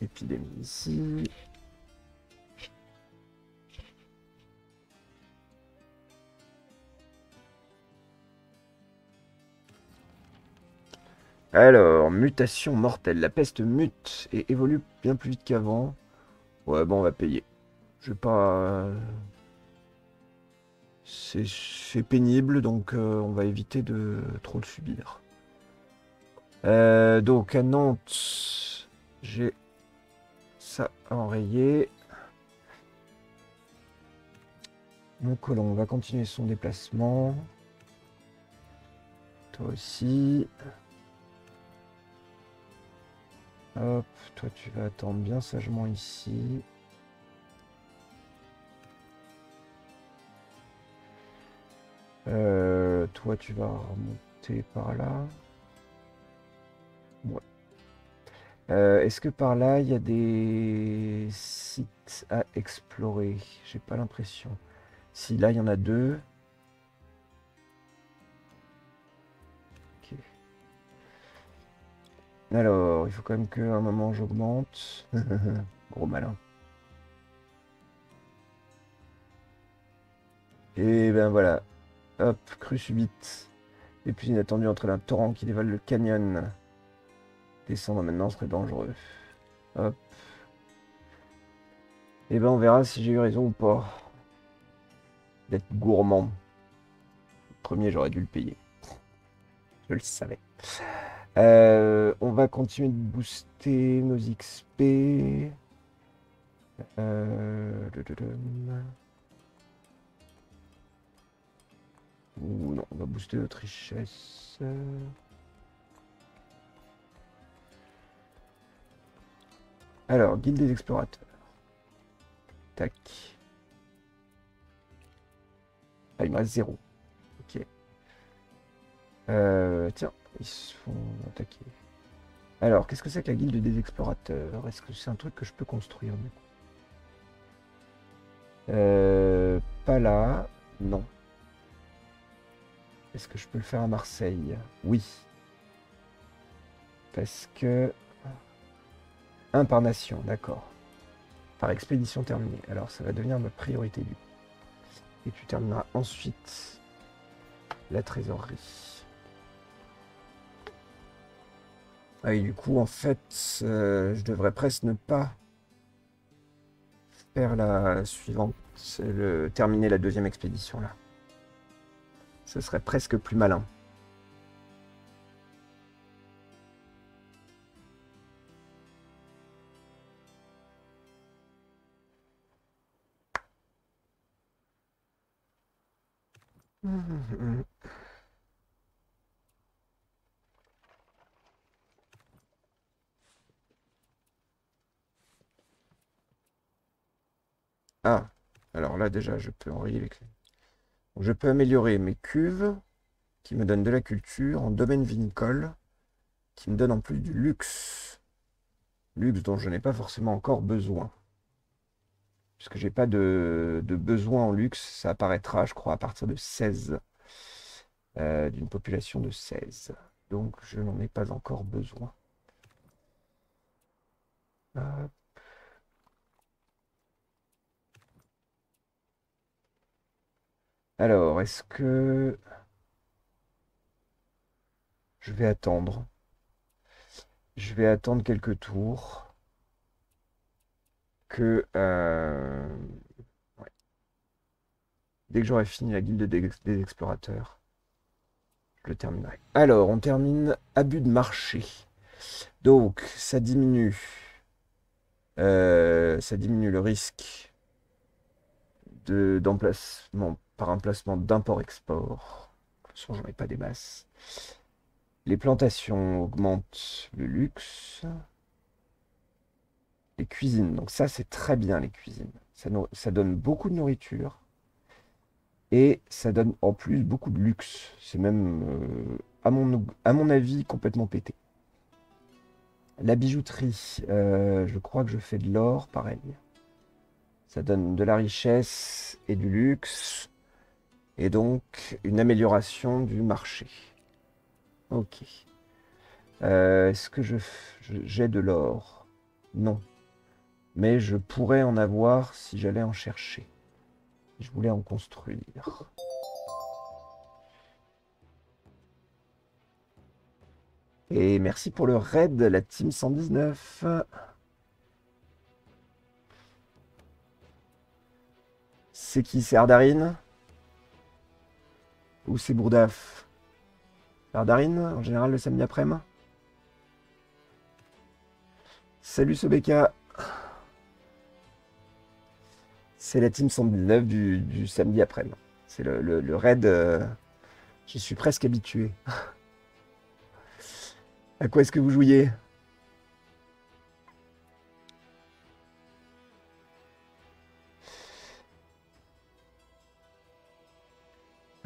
Épidémie ici. Alors, mutation mortelle. La peste mute et évolue bien plus vite qu'avant. Ouais, bon, on va payer. Je vais pas. C'est pénible, donc euh, on va éviter de trop le subir. Euh, donc à Nantes, j'ai ça à enrayer. Mon colon va continuer son déplacement. Toi aussi. Hop, toi tu vas attendre bien sagement ici. Euh, toi tu vas remonter par là. Ouais. Euh, est-ce que par là il y a des sites à explorer? J'ai pas l'impression. Si là il y en a deux. Alors, il faut quand même qu'à un moment j'augmente. Gros malin. Et ben voilà. Hop, crue subite. Et puis inattendu entre un torrent qui dévale le canyon. Descendre maintenant serait dangereux. Hop. Et ben on verra si j'ai eu raison ou pas. D'être gourmand. Le premier, j'aurais dû le payer. Je le savais. Euh, on va continuer de booster nos XP. Euh, non, on va booster notre richesse. Alors, guilde des explorateurs. Tac. Ah, il me reste zéro. Ok. Euh, tiens, ils se font attaquer. Alors, qu'est-ce que c'est que la guilde des explorateurs? Est-ce que c'est un truc que je peux construire Euh, Pas là. Non. Est-ce que je peux le faire à Marseille? Oui. Parce que... Un par nation, d'accord. Par expédition terminée. Alors ça va devenir ma priorité du. Et tu termineras ensuite la trésorerie. Ah et du coup, en fait, euh, je devrais presque ne pas faire la suivante, le, terminer la deuxième expédition là. Ce serait presque plus malin. Ah, alors là déjà, je peux enrayer les clés. Je peux améliorer mes cuves, qui me donnent de la culture, en domaine vinicole, qui me donne en plus du luxe. Luxe dont je n'ai pas forcément encore besoin. Puisque j'ai pas de, besoin en luxe, ça apparaîtra, je crois, à partir de 16. euh, d'une population de 16. Donc je n'en ai pas encore besoin. Hop. Alors, est-ce que je vais attendre? Je vais attendre quelques tours que euh. Dès que j'aurai fini la guilde des, explorateurs, je le terminerai. Alors, on termine abus de marché. Donc, ça diminue. euh, ça diminue le risque de- d'emplacement par un placement d'import-export. Façon, j'en ai pas des masses. Les plantations augmentent le luxe. Les cuisines, donc ça c'est très bien les cuisines. Ça donne beaucoup de nourriture et ça donne en plus beaucoup de luxe. C'est même, euh, à mon, à mon avis, complètement pété. La bijouterie, euh, je crois que je fais de l'or, pareil. Ça donne de la richesse et du luxe et donc une amélioration du marché. Ok. Euh, Est-ce que je f- je- j'ai de l'or? Non. Mais je pourrais en avoir si j'allais en chercher. Je voulais en construire. Et merci pour le raid, la team 119. C'est qui? C'est Ardarine? Ou c'est Bourdaf? Ardarine, en général, le samedi après-midi? Salut Sobeka! C'est la team 119 du, samedi après-midi. C'est le raid. euh, J'y suis presque habitué. À quoi est-ce que vous jouiez?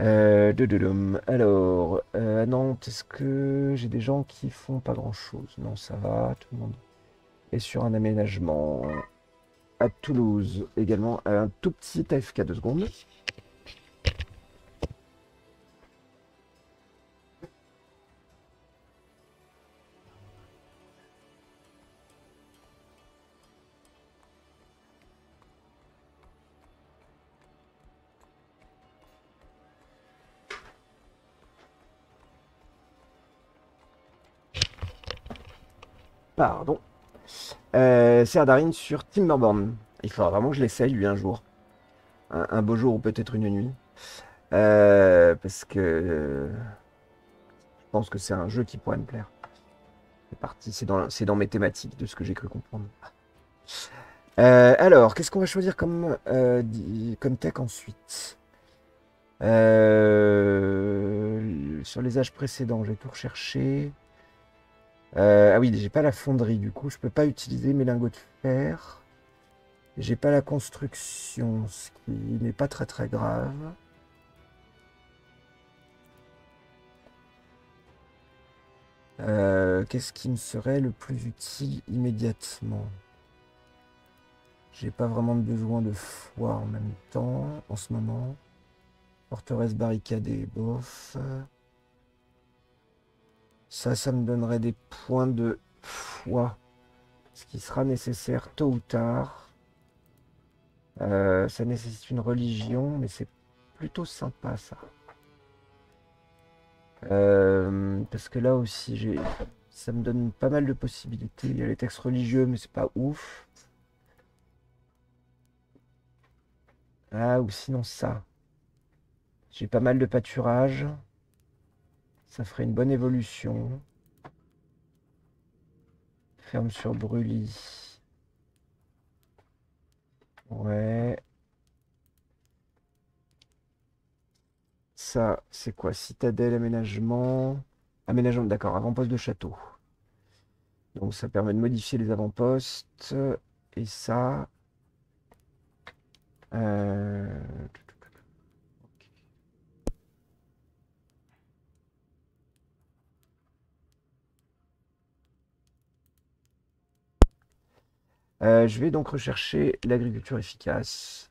Euh, dududum. Alors, euh, à Nantes, est-ce que j'ai des gens qui font pas grand-chose? Non, ça va, tout le monde est sur un aménagement. À Toulouse, également, un tout petit AFK de secondes. Pardon. Euh, c'est Ardarine sur Timberborn. Il faudra vraiment que je l'essaye, lui, un jour. Un, beau jour ou peut-être une nuit. Euh, parce que euh, je pense que c'est un jeu qui pourrait me plaire. C'est parti, c'est dans, mes thématiques de ce que j'ai cru comprendre. Euh, alors, qu'est-ce qu'on va choisir comme, tech ensuite? Sur les âges précédents, j'ai tout recherché. Euh, ah oui, j'ai pas la fonderie, du coup, je peux pas utiliser mes lingots de fer. J'ai pas la construction, ce qui n'est pas très très grave. Euh, qu'est-ce qui me serait le plus utile immédiatement? J'ai pas vraiment besoin de foi en même temps, en ce moment. Forteresse barricadée, bof. Ça, ça me donnerait des points de foi. Ce qui sera nécessaire tôt ou tard. Euh, ça nécessite une religion, mais c'est plutôt sympa ça. Euh, parce que là aussi, ça me donne pas mal de possibilités. Il y a les textes religieux, mais c'est pas ouf. Ah, ou sinon ça. J'ai pas mal de pâturage. Ça ferait une bonne évolution. Ferme sur Brûlis. Ouais. Ça, c'est quoi? Citadelle, aménagement. Aménagement, d'accord, avant-poste de château. Donc ça permet de modifier les avant-postes. Et ça. euh, Euh, je vais donc rechercher l'agriculture efficace.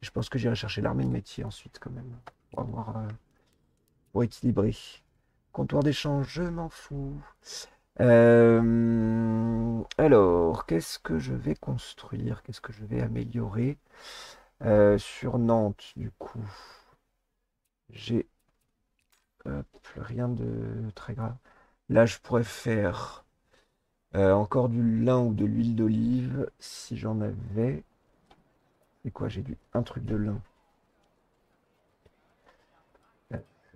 Je pense que j'irai chercher l'armée de métier ensuite quand même. Pour avoir, euh, pour équilibrer. Comptoir d'échange, je m'en fous. Euh, alors, qu'est-ce que je vais construire? Qu'est-ce que je vais améliorer? Sur Nantes, du coup, j'ai rien de très grave. Là, je pourrais faire euh, encore du lin ou de l'huile d'olive si j'en avais. C'est quoi? J'ai du un truc de lin.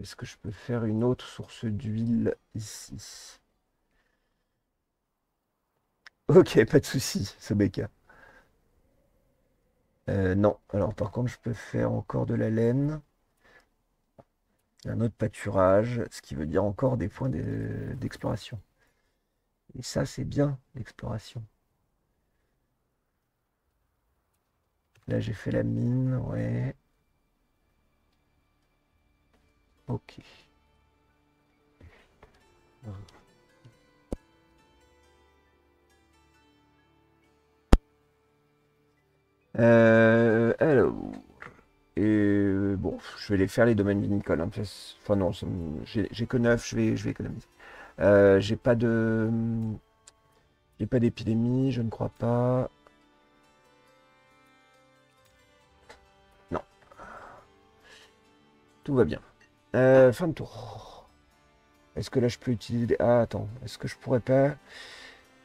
Est-ce que je peux faire une autre source d'huile ici? Ok, pas de souci, Sobeka. Euh, non, alors par contre, je peux faire encore de la laine. Un autre pâturage, ce qui veut dire encore des points d'exploration. Et ça, c'est bien, l'exploration. Là, j'ai fait la mine, ouais. Ok. Euh, alors, et bon, je vais les faire les domaines vinicoles. Hein. Enfin non, j'ai que 9, je vais, je vais économiser. Euh, j'ai pas de, j'ai pas d'épidémie, je ne crois pas. Non, tout va bien. Euh, fin de tour. Est-ce que là je peux utiliser... Ah attends, est-ce que je pourrais pas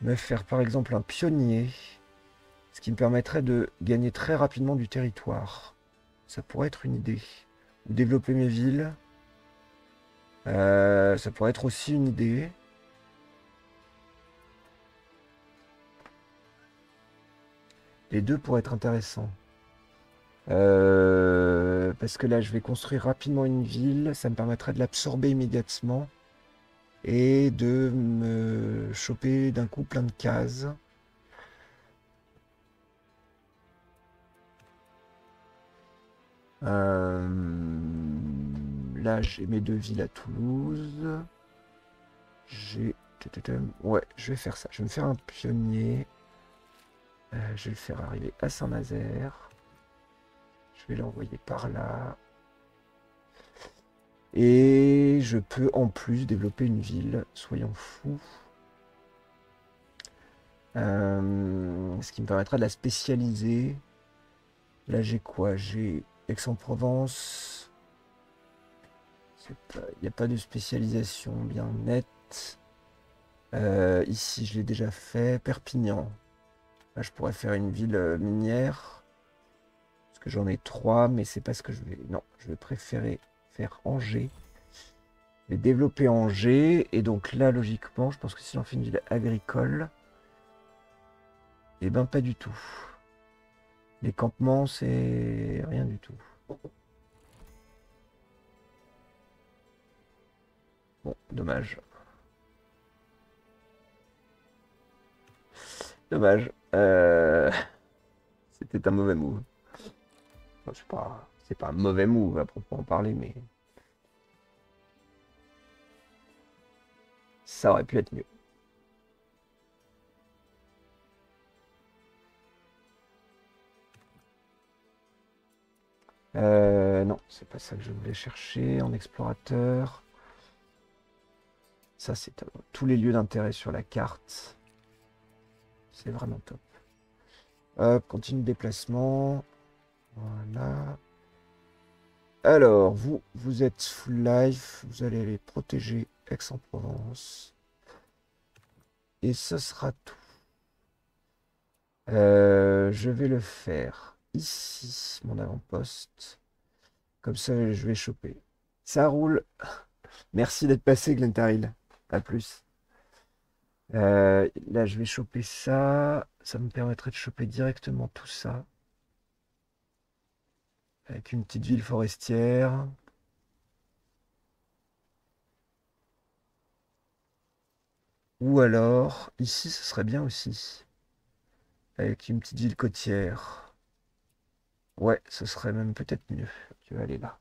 me faire par exemple un pionnier? Ce qui me permettrait de gagner très rapidement du territoire. Ça pourrait être une idée. Ou développer mes villes. Euh, ça pourrait être aussi une idée. Les deux pourraient être intéressants. Euh, parce que là, je vais construire rapidement une ville. Ça me permettrait de l'absorber immédiatement. Et de me choper d'un coup plein de cases. Euh, là, j'ai mes deux villes à Toulouse. J'ai... Ouais, je vais faire ça. Je vais me faire un pionnier. Euh, je vais le faire arriver à Saint-Nazaire. Je vais l'envoyer par là. Et je peux en plus développer une ville, soyons fous. Euh, ce qui me permettra de la spécialiser. Là j'ai quoi? J'ai Aix-en-Provence. Il n'y a pas de spécialisation bien nette. Euh, ici je l'ai déjà fait. Perpignan. Là je pourrais faire une ville euh, minière que j'en ai trois, mais c'est pas ce que je vais. Non, je vais préférer faire Angers. Je vais développer Angers. Et donc là, logiquement, je pense que si j'en fais une ville agricole, eh ben pas du tout. Les campements, c'est rien du tout. Bon, dommage. Dommage. Euh, c'était un mauvais move c'est pas, c'est pas un mauvais move à proprement parler, mais ça aurait pu être mieux. Euh, non, c'est pas ça que je voulais chercher en explorateur. Ça, c'est tous les lieux d'intérêt sur la carte. C'est vraiment top. Hop, continue déplacement. Voilà. Alors, vous, vous êtes full life, vous allez les protéger Aix-en-Provence. Et ce sera tout. Euh, je vais le faire ici, mon avant-poste. Comme ça, je vais choper. Ça roule. Merci d'être passé, Glentaril. Plus. Euh, là, je vais choper ça. Ça me permettrait de choper directement tout ça. Avec une petite ville forestière. Ou alors, ici, ce serait bien aussi. Avec une petite ville côtière. Ouais, ce serait même peut-être mieux. Tu vas aller là.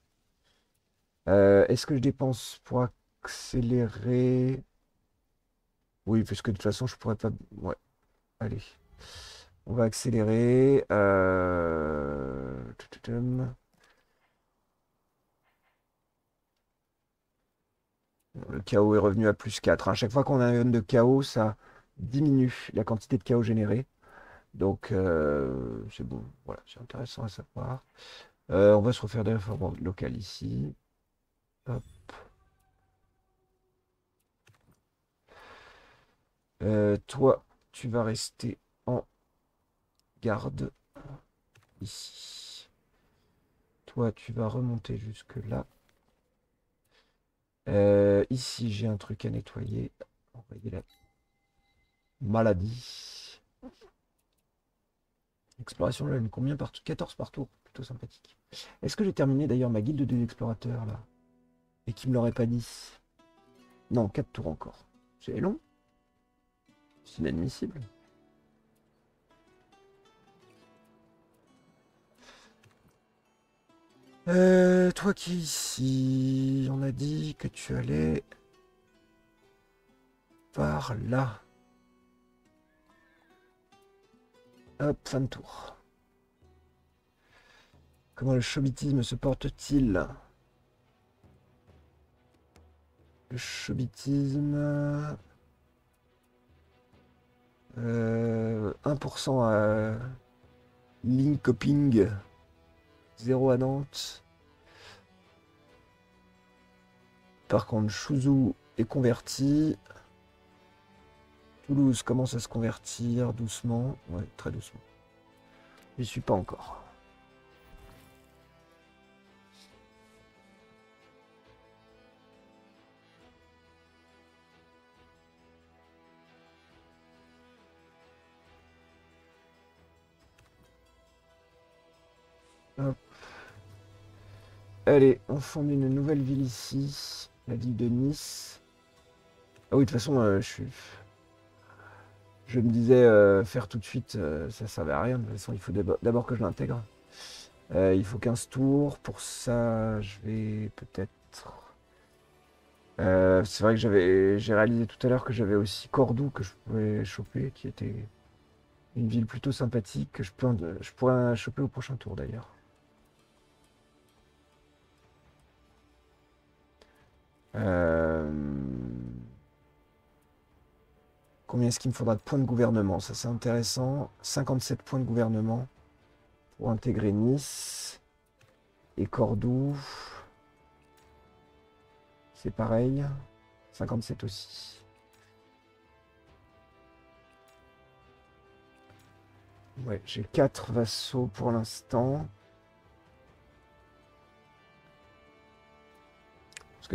Euh, est-ce que je dépense pour accélérer Oui, parce que de toute façon, je pourrais pas... Ouais, allez. On va accélérer. Euh, le chaos est revenu à plus 4. À chaque fois qu'on a un de chaos, ça diminue la quantité de chaos généré. Donc, euh, c'est bon. Voilà, c'est intéressant à savoir. Euh, on va se refaire des réformes locales ici. Toi, tu vas rester garde ici. Toi, tu vas remonter jusque là. Euh, ici, j'ai un truc à nettoyer. La maladie. Exploration de combien par 14 par tour Plutôt sympathique. Est-ce que j'ai terminé d'ailleurs ma guilde des explorateurs là? Et qui me l'aurait pas dit? Non, 4 tours encore. C'est long. C'est inadmissible. Euh, toi qui ici, on a dit que tu allais par là. Hop, fin de tour. Comment le chobitisme se porte-t-il? Le chobitisme... 1% euh, à Linkoping. 0 à Nantes. Par contre, Chouzou est converti. Toulouse commence à se convertir doucement. Ouais, très doucement. J'y suis pas encore. Allez, on fonde une nouvelle ville ici, la ville de Nice. Ah oui, de toute façon, euh, je. Je me disais euh, faire tout de suite, euh, ça servait à rien. De toute façon, il faut d'abord que je l'intègre. il faut 15 tours. Pour ça, je vais peut-être... c'est vrai que j'avais, j'ai réalisé tout à l'heure que j'avais aussi Cordoue que je pouvais choper, qui était une ville plutôt sympathique que je pourrais choper au prochain tour d'ailleurs. Euh, combien est-ce qu'il me faudra de points de gouvernement? Ça, c'est intéressant. 57 points de gouvernement pour intégrer Nice et Cordoue. C'est pareil. 57 aussi. Ouais, j'ai 4 vassaux pour l'instant.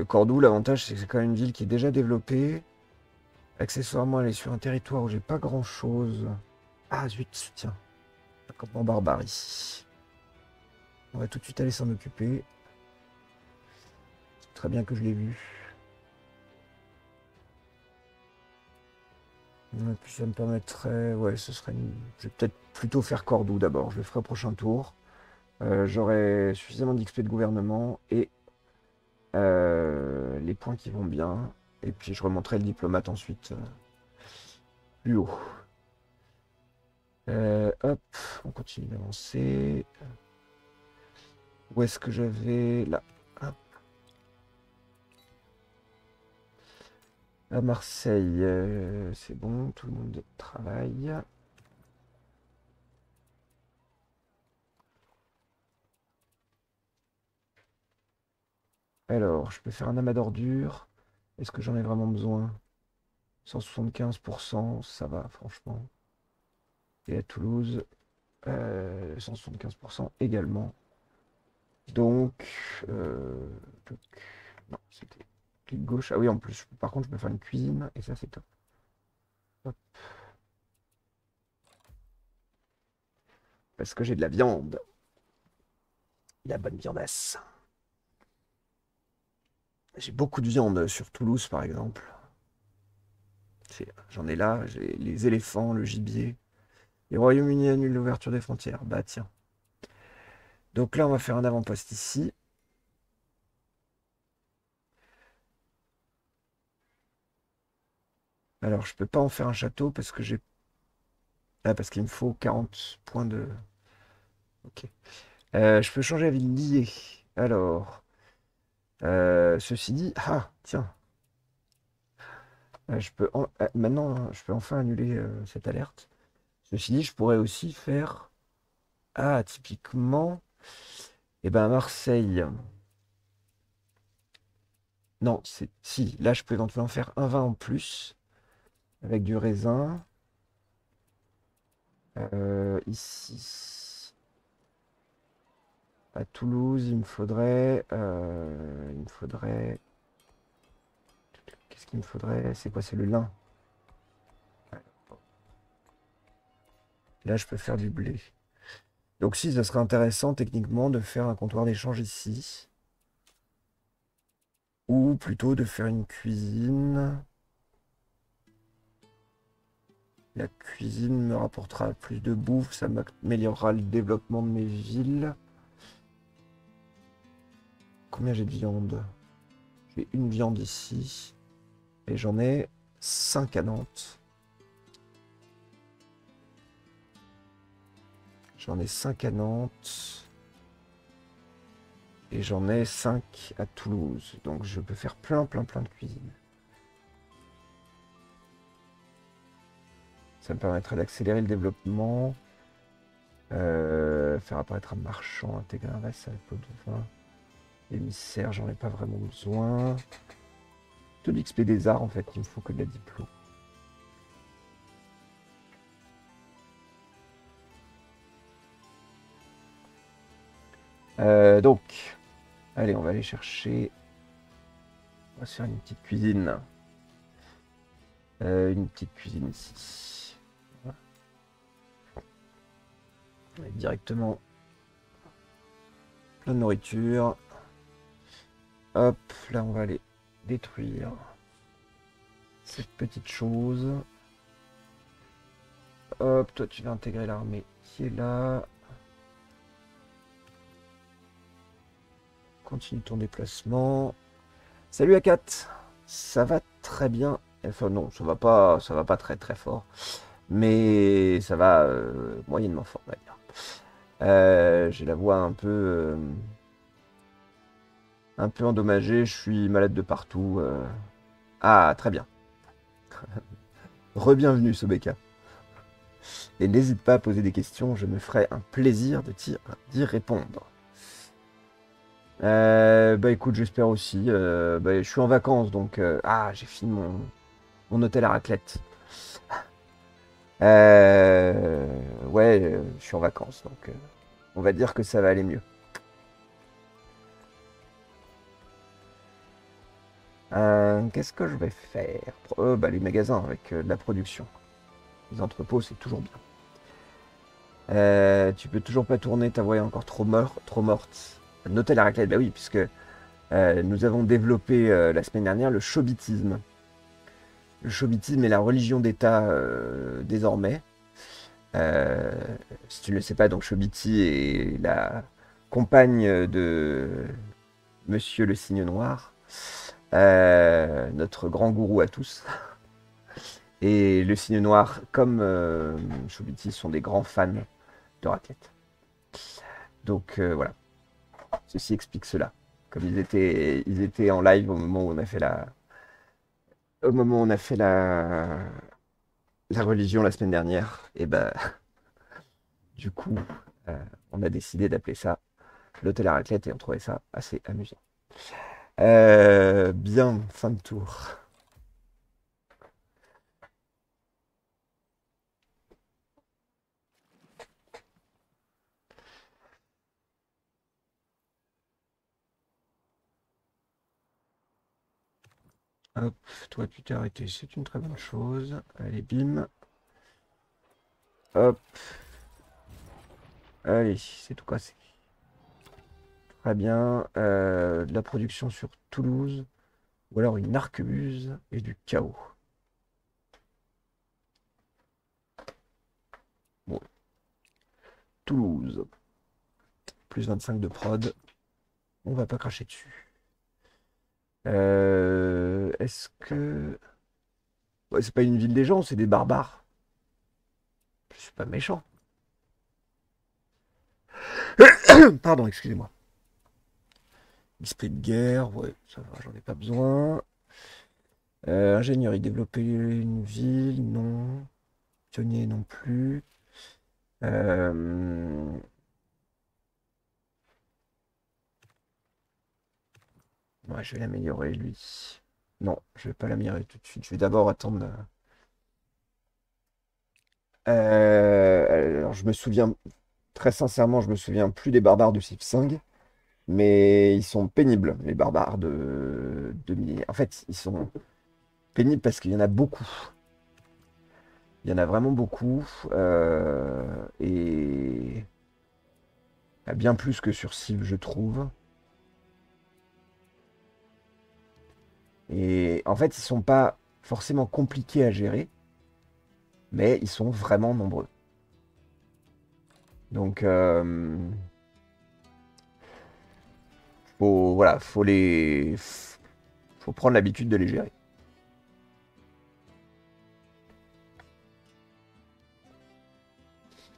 Cordoue, l'avantage, c'est que c'est quand même une ville qui est déjà développée. Accessoirement, elle est sur un territoire où j'ai pas grand chose. Ah, zut, tiens. Un campement barbarie. On va tout de suite aller s'en occuper. C'est très bien que je l'ai vu. Et puis ça me permettrait... Ouais, ce serait... Je vais peut-être plutôt faire Cordoue d'abord. Je le ferai au prochain tour. Euh, j'aurai suffisamment d'XP de gouvernement et les points qui vont bien. Et puis je remonterai le diplomate ensuite euh, plus haut. Euh, hop, on continue d'avancer. Où est-ce que j'avais là À Marseille, c'est bon, tout le monde travaille. Alors, je peux faire un amas d'ordures. Est-ce que j'en ai vraiment besoin? 175%, ça va, franchement. Et à Toulouse, 175% euh, également. Donc, euh, non, c'était clic gauche. Ah oui, en plus, par contre, je peux faire une cuisine, et ça, c'est top. Parce que j'ai de la viande. La bonne viandasse. J'ai beaucoup de viande sur Toulouse, par exemple. J'en ai là, j'ai les éléphants, le gibier. Les Royaumes-Unis annulent l'ouverture des frontières. Bah tiens. Donc là, on va faire un avant-poste ici. Alors, je peux pas en faire un château parce que j'ai... Ah, parce qu'il me faut 40 points de... Ok. Euh, je peux changer la ville liée. Alors... Euh, ceci dit, ah, tiens. Euh, je peux euh, maintenant, je peux enfin annuler cette alerte. Ceci dit, je pourrais aussi faire. Ah, typiquement. Eh ben, Marseille. Non, c'est si. Là, je peux éventuellement faire un vin en plus avec du raisin. ici. À Toulouse, il me faudrait, euh, il me faudrait Qu'est-ce qu'il me faudrait? C'est quoi? C'est le lin. Là, je peux faire du blé. Donc si, ça serait intéressant techniquement de faire un comptoir d'échange ici. Ou plutôt de faire une cuisine. La cuisine me rapportera plus de bouffe, ça m'améliorera le développement de mes villes. Combien j'ai de viande J'ai une viande ici. Et j'en ai 5 à Nantes. J'en ai 5 à Nantes. Et j'en ai 5 à Toulouse. Donc je peux faire plein, plein, plein de cuisine. Ça me permettrait d'accélérer le développement. Euh, faire apparaître un marchand, intégrer un vassal, pot de vin. Émissaire, j'en ai pas vraiment besoin. Tout l'XP des arts, en fait, il me faut que de la diplôme. Euh, donc, allez, on va aller chercher. On va se faire une petite cuisine. Euh, une petite cuisine ici. directement plein de nourriture. Hop, là on va aller détruire cette petite chose. Hop, toi tu vas intégrer l'armée qui est là. Continue ton déplacement. Salut Akat, ça va très bien. Enfin non, ça va pas, ça va pas très très fort, mais ça va euh, moyennement fort, on. Euh, j'ai la voix un peu, euh, un peu endommagée. Je suis malade de partout. Ah, très bien. Rebienvenue, Sobeka. Et n'hésite pas à poser des questions, je me ferai un plaisir de d'y répondre. Euh, bah écoute, j'espère aussi. Euh, bah, je suis en vacances, donc... Euh, ah, j'ai fini mon, mon hôtel à raclette. ouais, je suis en vacances, donc on va dire que ça va aller mieux. Qu'est-ce que je vais faire? Bah, Les magasins avec de la production. Les entrepôts, c'est toujours bien. tu peux toujours pas tourner, ta voix encore trop, mort, trop morte. Noter la raclette, bah oui, puisque euh, nous avons développé euh, la semaine dernière le chobitisme. Le chobitisme est la religion d'État euh, désormais. si tu ne le sais pas, donc Chobiti est la compagne de Monsieur le Signe Noir, notre grand gourou à tous. Et le Signe Noir, comme Chobiti, sont des grands fans de raclette. Donc voilà. Ceci explique cela. Comme ils étaient, en live au moment où on a fait la, au moment on a fait la, la religion la semaine dernière, et ben, du coup, euh, on a décidé d'appeler ça l'hôtel à raclette et on trouvait ça assez amusant. Euh, bien, fin de tour. Hop, toi tu t'es arrêté, c'est une très bonne chose. Allez, bim. Hop. Allez, c'est tout cassé. Bien. Euh, de la production sur Toulouse. Ou alors une arquebuse et du chaos. Toulouse. Plus 25 de prod. On va pas cracher dessus. Euh, est-ce que... c'est pas une ville des gens, c'est des barbares. Je suis pas méchant. Pardon, excusez-moi. Esprit de guerre, ouais, ça va, j'en ai pas besoin. Euh, ingénierie, développer une ville, non. Pionnier, non plus. Euh, Ouais, je vais l'améliorer, lui. Non, je vais pas l'améliorer tout de suite. Je vais d'abord attendre. Euh, alors, je me souviens, très sincèrement, je me souviens plus des barbares de Sipsing, mais ils sont pénibles, les barbares de, de En fait, ils sont, pénible parce qu'il y en a beaucoup. Il y en a vraiment beaucoup. euh, et bien plus que sur Civ, je trouve. Et en fait, ils sont pas forcément compliqués à gérer, mais ils sont vraiment nombreux. Donc, euh, faut, voilà, faut les, faut prendre l'habitude de les gérer.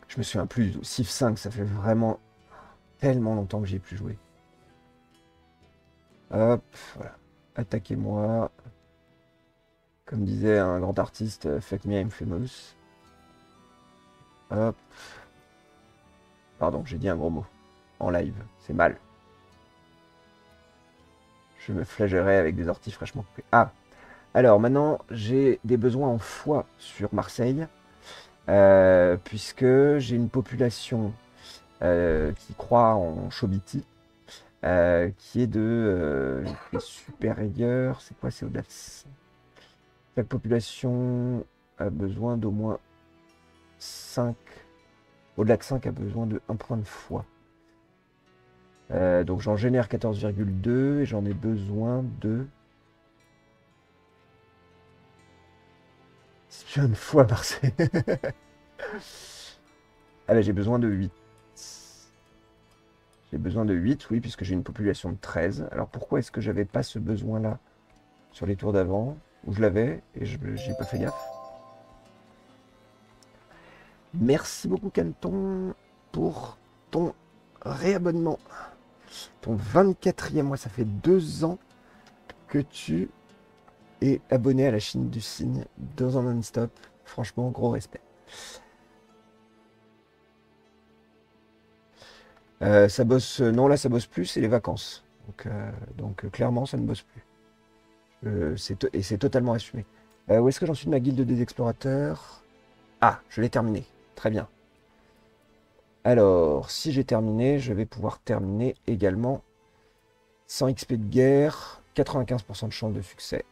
Je me souviens plus. Civ 5, ça fait vraiment tellement longtemps que j'y ai plus joué. Hop, voilà. Attaquez-moi. Comme disait un grand artiste, euh, fuck me, I'm famous. Hop. Pardon, j'ai dit un gros mot. En live, c'est mal. Je me flagellerai avec des orties fraîchement coupées. Ah Alors, maintenant, j'ai des besoins en foi sur Marseille. euh, puisque j'ai une population euh, qui croit en Chobiti, euh, qui est de les supérieurs. C'est quoi C'est au-delà de. Chaque population a besoin d'au moins 5. Au-delà de 5 a besoin de 1 point de foi. Euh, donc j'en génère 14,2 et j'en ai besoin de. Une fois Marseille. ah ben j'ai besoin de 8. J'ai besoin de 8, oui, puisque j'ai une population de 13. Alors pourquoi est-ce que j'avais pas ce besoin-là sur les tours d'avant Où je l'avais et j'ai pas fait gaffe? Merci beaucoup Canton pour ton réabonnement. Ton 24e mois, ça fait deux ans que tu es abonné à la Chine du Cygne dans un non-stop. Franchement, gros respect. Euh, ça bosse, non là ça bosse plus, c'est les vacances. Donc, euh, euh, clairement ça ne bosse plus. Euh, et c'est totalement assumé. Euh, où est-ce que j'en suis de ma guilde des explorateurs? Ah, je l'ai terminé. Très bien. Alors, si j'ai terminé, je vais pouvoir terminer également 100 XP de guerre, 95% de chance de succès.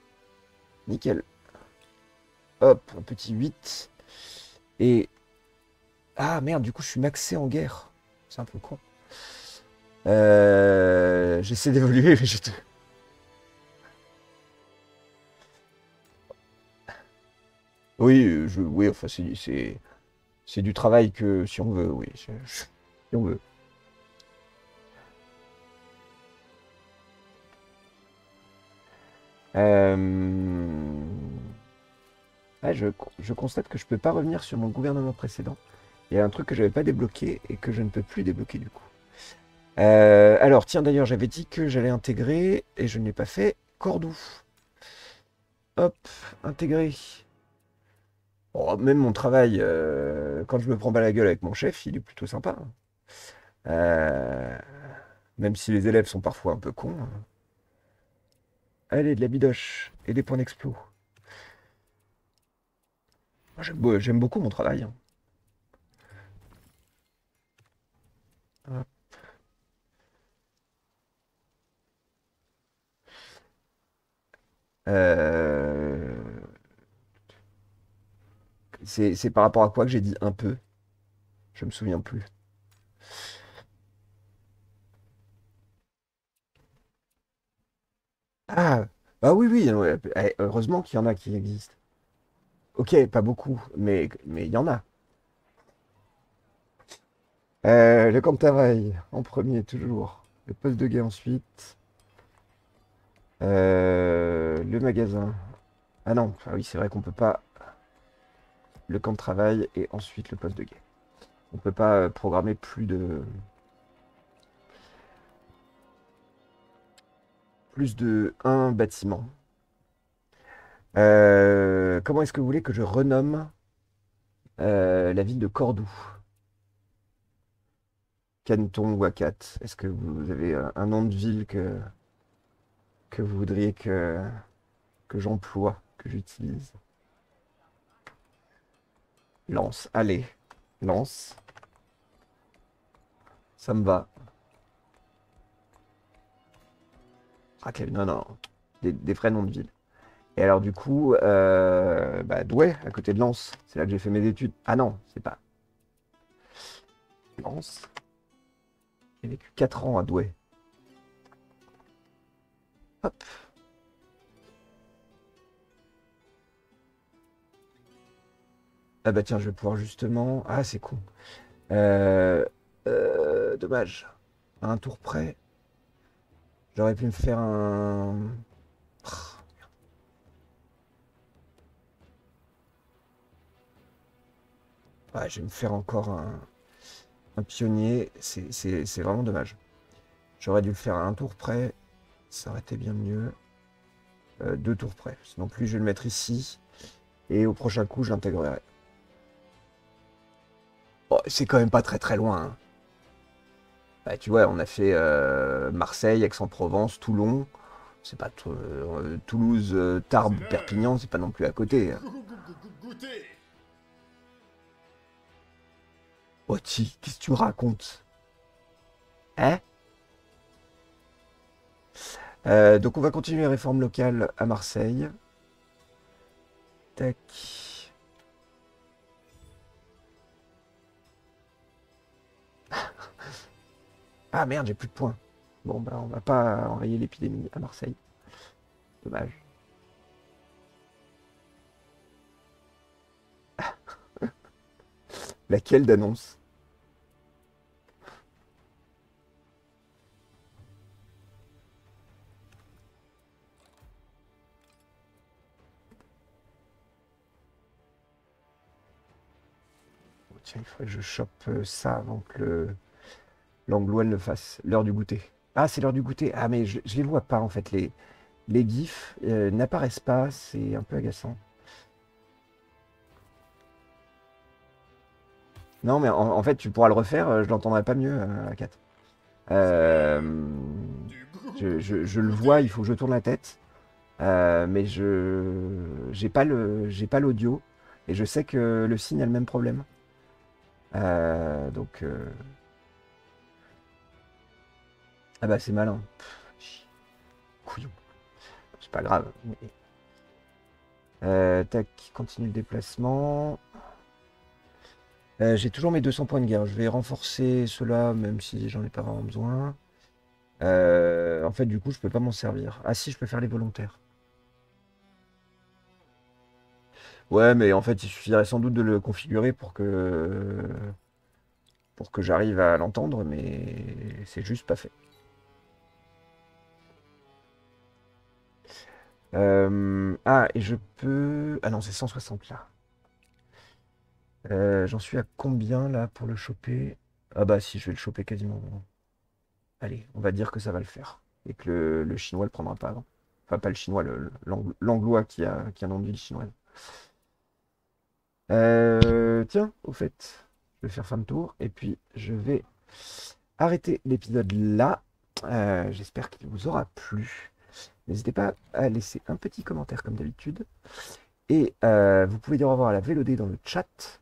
Nickel. Hop, un petit 8. Et... Ah merde, du coup je suis maxé en guerre. C'est un peu con. Euh, J'essaie d'évoluer, mais je te... Oui, je, oui, enfin c'est, c'est, du travail que si on veut, oui, je- je- si on veut. Euh, je, je constate que je peux pas revenir sur mon gouvernement précédent. Il y a un truc que j'avais pas débloqué et que je ne peux plus débloquer du coup. Euh, alors, tiens, d'ailleurs, j'avais dit que j'allais intégrer et je ne l'ai pas fait. Cordoue. Hop, intégrer. Bon, même mon travail, euh, quand je me prends pas la gueule avec mon chef, il est plutôt sympa. Euh, même si les élèves sont parfois un peu cons. hein. Allez, de la bidoche et des points d'explo. Moi, J'aime beau- j'aime beaucoup mon travail. hein. Euh, C'est par rapport à quoi que j'ai dit un peu? Je me souviens plus. Ah, bah oui, oui, ouais, eh, heureusement qu'il y en a qui existent. Ok, pas beaucoup, mais mais il y en a. Euh, le camp de travail en premier, toujours. Le poste de guet ensuite. Euh, le magasin. Ah non, ah oui, c'est vrai qu'on peut pas. Le camp de travail et ensuite le poste de guet. On peut pas euh, programmer plus de plus de un bâtiment. Euh, comment est-ce que vous voulez que je renomme euh, la ville de Cordoue? Canton Wacat. Est-ce que vous avez un, nom de ville que, que vous voudriez que j'emploie, que j'utilise? Lance. Allez, lance. Ça me va. Ah, quel- non, non. Des, des vrais noms de ville. Et alors du coup, euh, bah, Douai, à côté de Lens, c'est là que j'ai fait mes études. Ah non, c'est pas. Lens. J'ai vécu 4 ans à Douai. Hop. Ah bah tiens, je vais pouvoir justement... Ah, c'est con. Euh, euh, dommage. À un tour près, j'aurais pu me faire un... Ah, je vais me faire encore un, un pionnier. C'est vraiment dommage. J'aurais dû le faire à un tour près. Ça aurait été bien mieux. Euh, deux tours près. Donc lui, je vais le mettre ici. Et au prochain coup, je l'intégrerai. Bon, c'est quand même pas très très loin. hein. Bah, tu vois, on a fait euh, Marseille, Aix-en-Provence, Toulon. C'est pas euh, Toulouse, euh, Tarbes, Perpignan, c'est pas non plus à côté. hein. Oh, ti, qu'est-ce que tu me racontes? Hein? Euh, donc on va continuer les réformes locales à Marseille. Tac. Ah merde, j'ai plus de points. Bon bah on va pas enrayer l'épidémie à Marseille. Dommage. Laquelle d'annonce? Oh, Tiens, il faudrait que je chope euh, ça avant que le l'anglois le fasse. L'heure du goûter. Ah, c'est l'heure du goûter. Ah, mais je, je les vois pas en fait. Les, les gifs euh, n'apparaissent pas. C'est un peu agaçant. Non, mais en, fait, tu pourras le refaire. euh, Je l'entendrai pas mieux à 4. Du goût je, je- je le vois, il faut que je tourne la tête. Euh, mais je j'ai pas le j'ai pas l'audio et je sais que le signe a le même problème. Donc ah bah c'est malin. Couillon. C'est pas grave. Euh, tac, continue le déplacement. Euh, j'ai toujours mes 200 points de guerre. Je vais renforcer cela, même si j'en ai pas vraiment besoin. Euh, en fait, du coup, je peux pas m'en servir. Ah si, je peux faire les volontaires. Ouais, mais en fait, il suffirait sans doute de le configurer pour que pour que j'arrive à l'entendre, mais c'est juste pas fait. Euh, Ah, et je peux... Ah non, c'est 160 là. Euh, j'en suis à combien là pour le choper? Ah bah si, je vais le choper quasiment. Allez, on va dire que ça va le faire. Et que le, chinois le prendra pas avant. Enfin, pas le chinois, l'anglois qui a, qui a nom de. Euh, tiens, au fait, je vais faire fin de tour et puis je vais arrêter l'épisode là. J'espère qu'il vous aura plu. N'hésitez pas à laisser un petit commentaire comme d'habitude. Et euh, vous pouvez dire au revoir à la Vélodé dans le chat.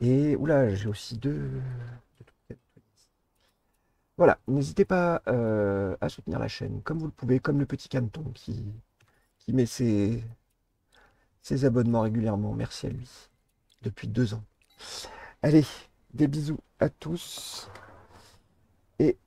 Et oula, j'ai aussi deux. Voilà, n'hésitez pas euh, à soutenir la chaîne comme vous le pouvez, comme le petit Canton qui, qui met ses, ses abonnements régulièrement. Merci à lui. Depuis deux ans. Allez, des bisous à tous. Et